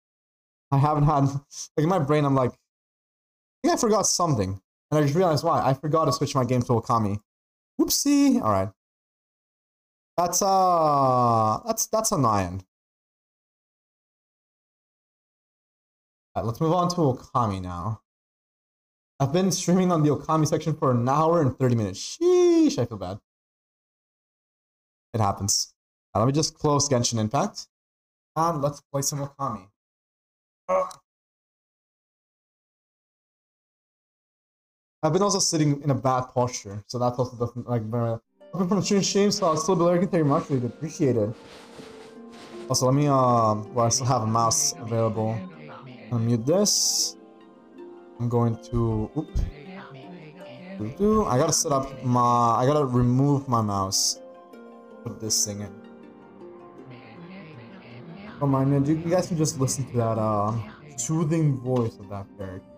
I haven't had like in my brain. I'm like, I think I forgot something, and I just realized why. I forgot to switch my game to Okami. Whoopsie! All right, that's uh, that's that's annoying. All right, let's move on to Okami now. I've been streaming on the Okami section for an hour and 30 minutes. Sheesh, I feel bad. It happens. let me just close Genshin Impact. And let's play some Okami. I've been also sitting in a bad posture, so that also doesn't like very. I've been from stream stream, so I'll still be lurking. You much, really appreciate it. Also, let me um, well, I still have a mouse available. I'm mute this. I'm going to. Oop. I gotta set up my. I gotta remove my mouse put this thing in. Come on, you guys can just listen to that uh, soothing voice of that character.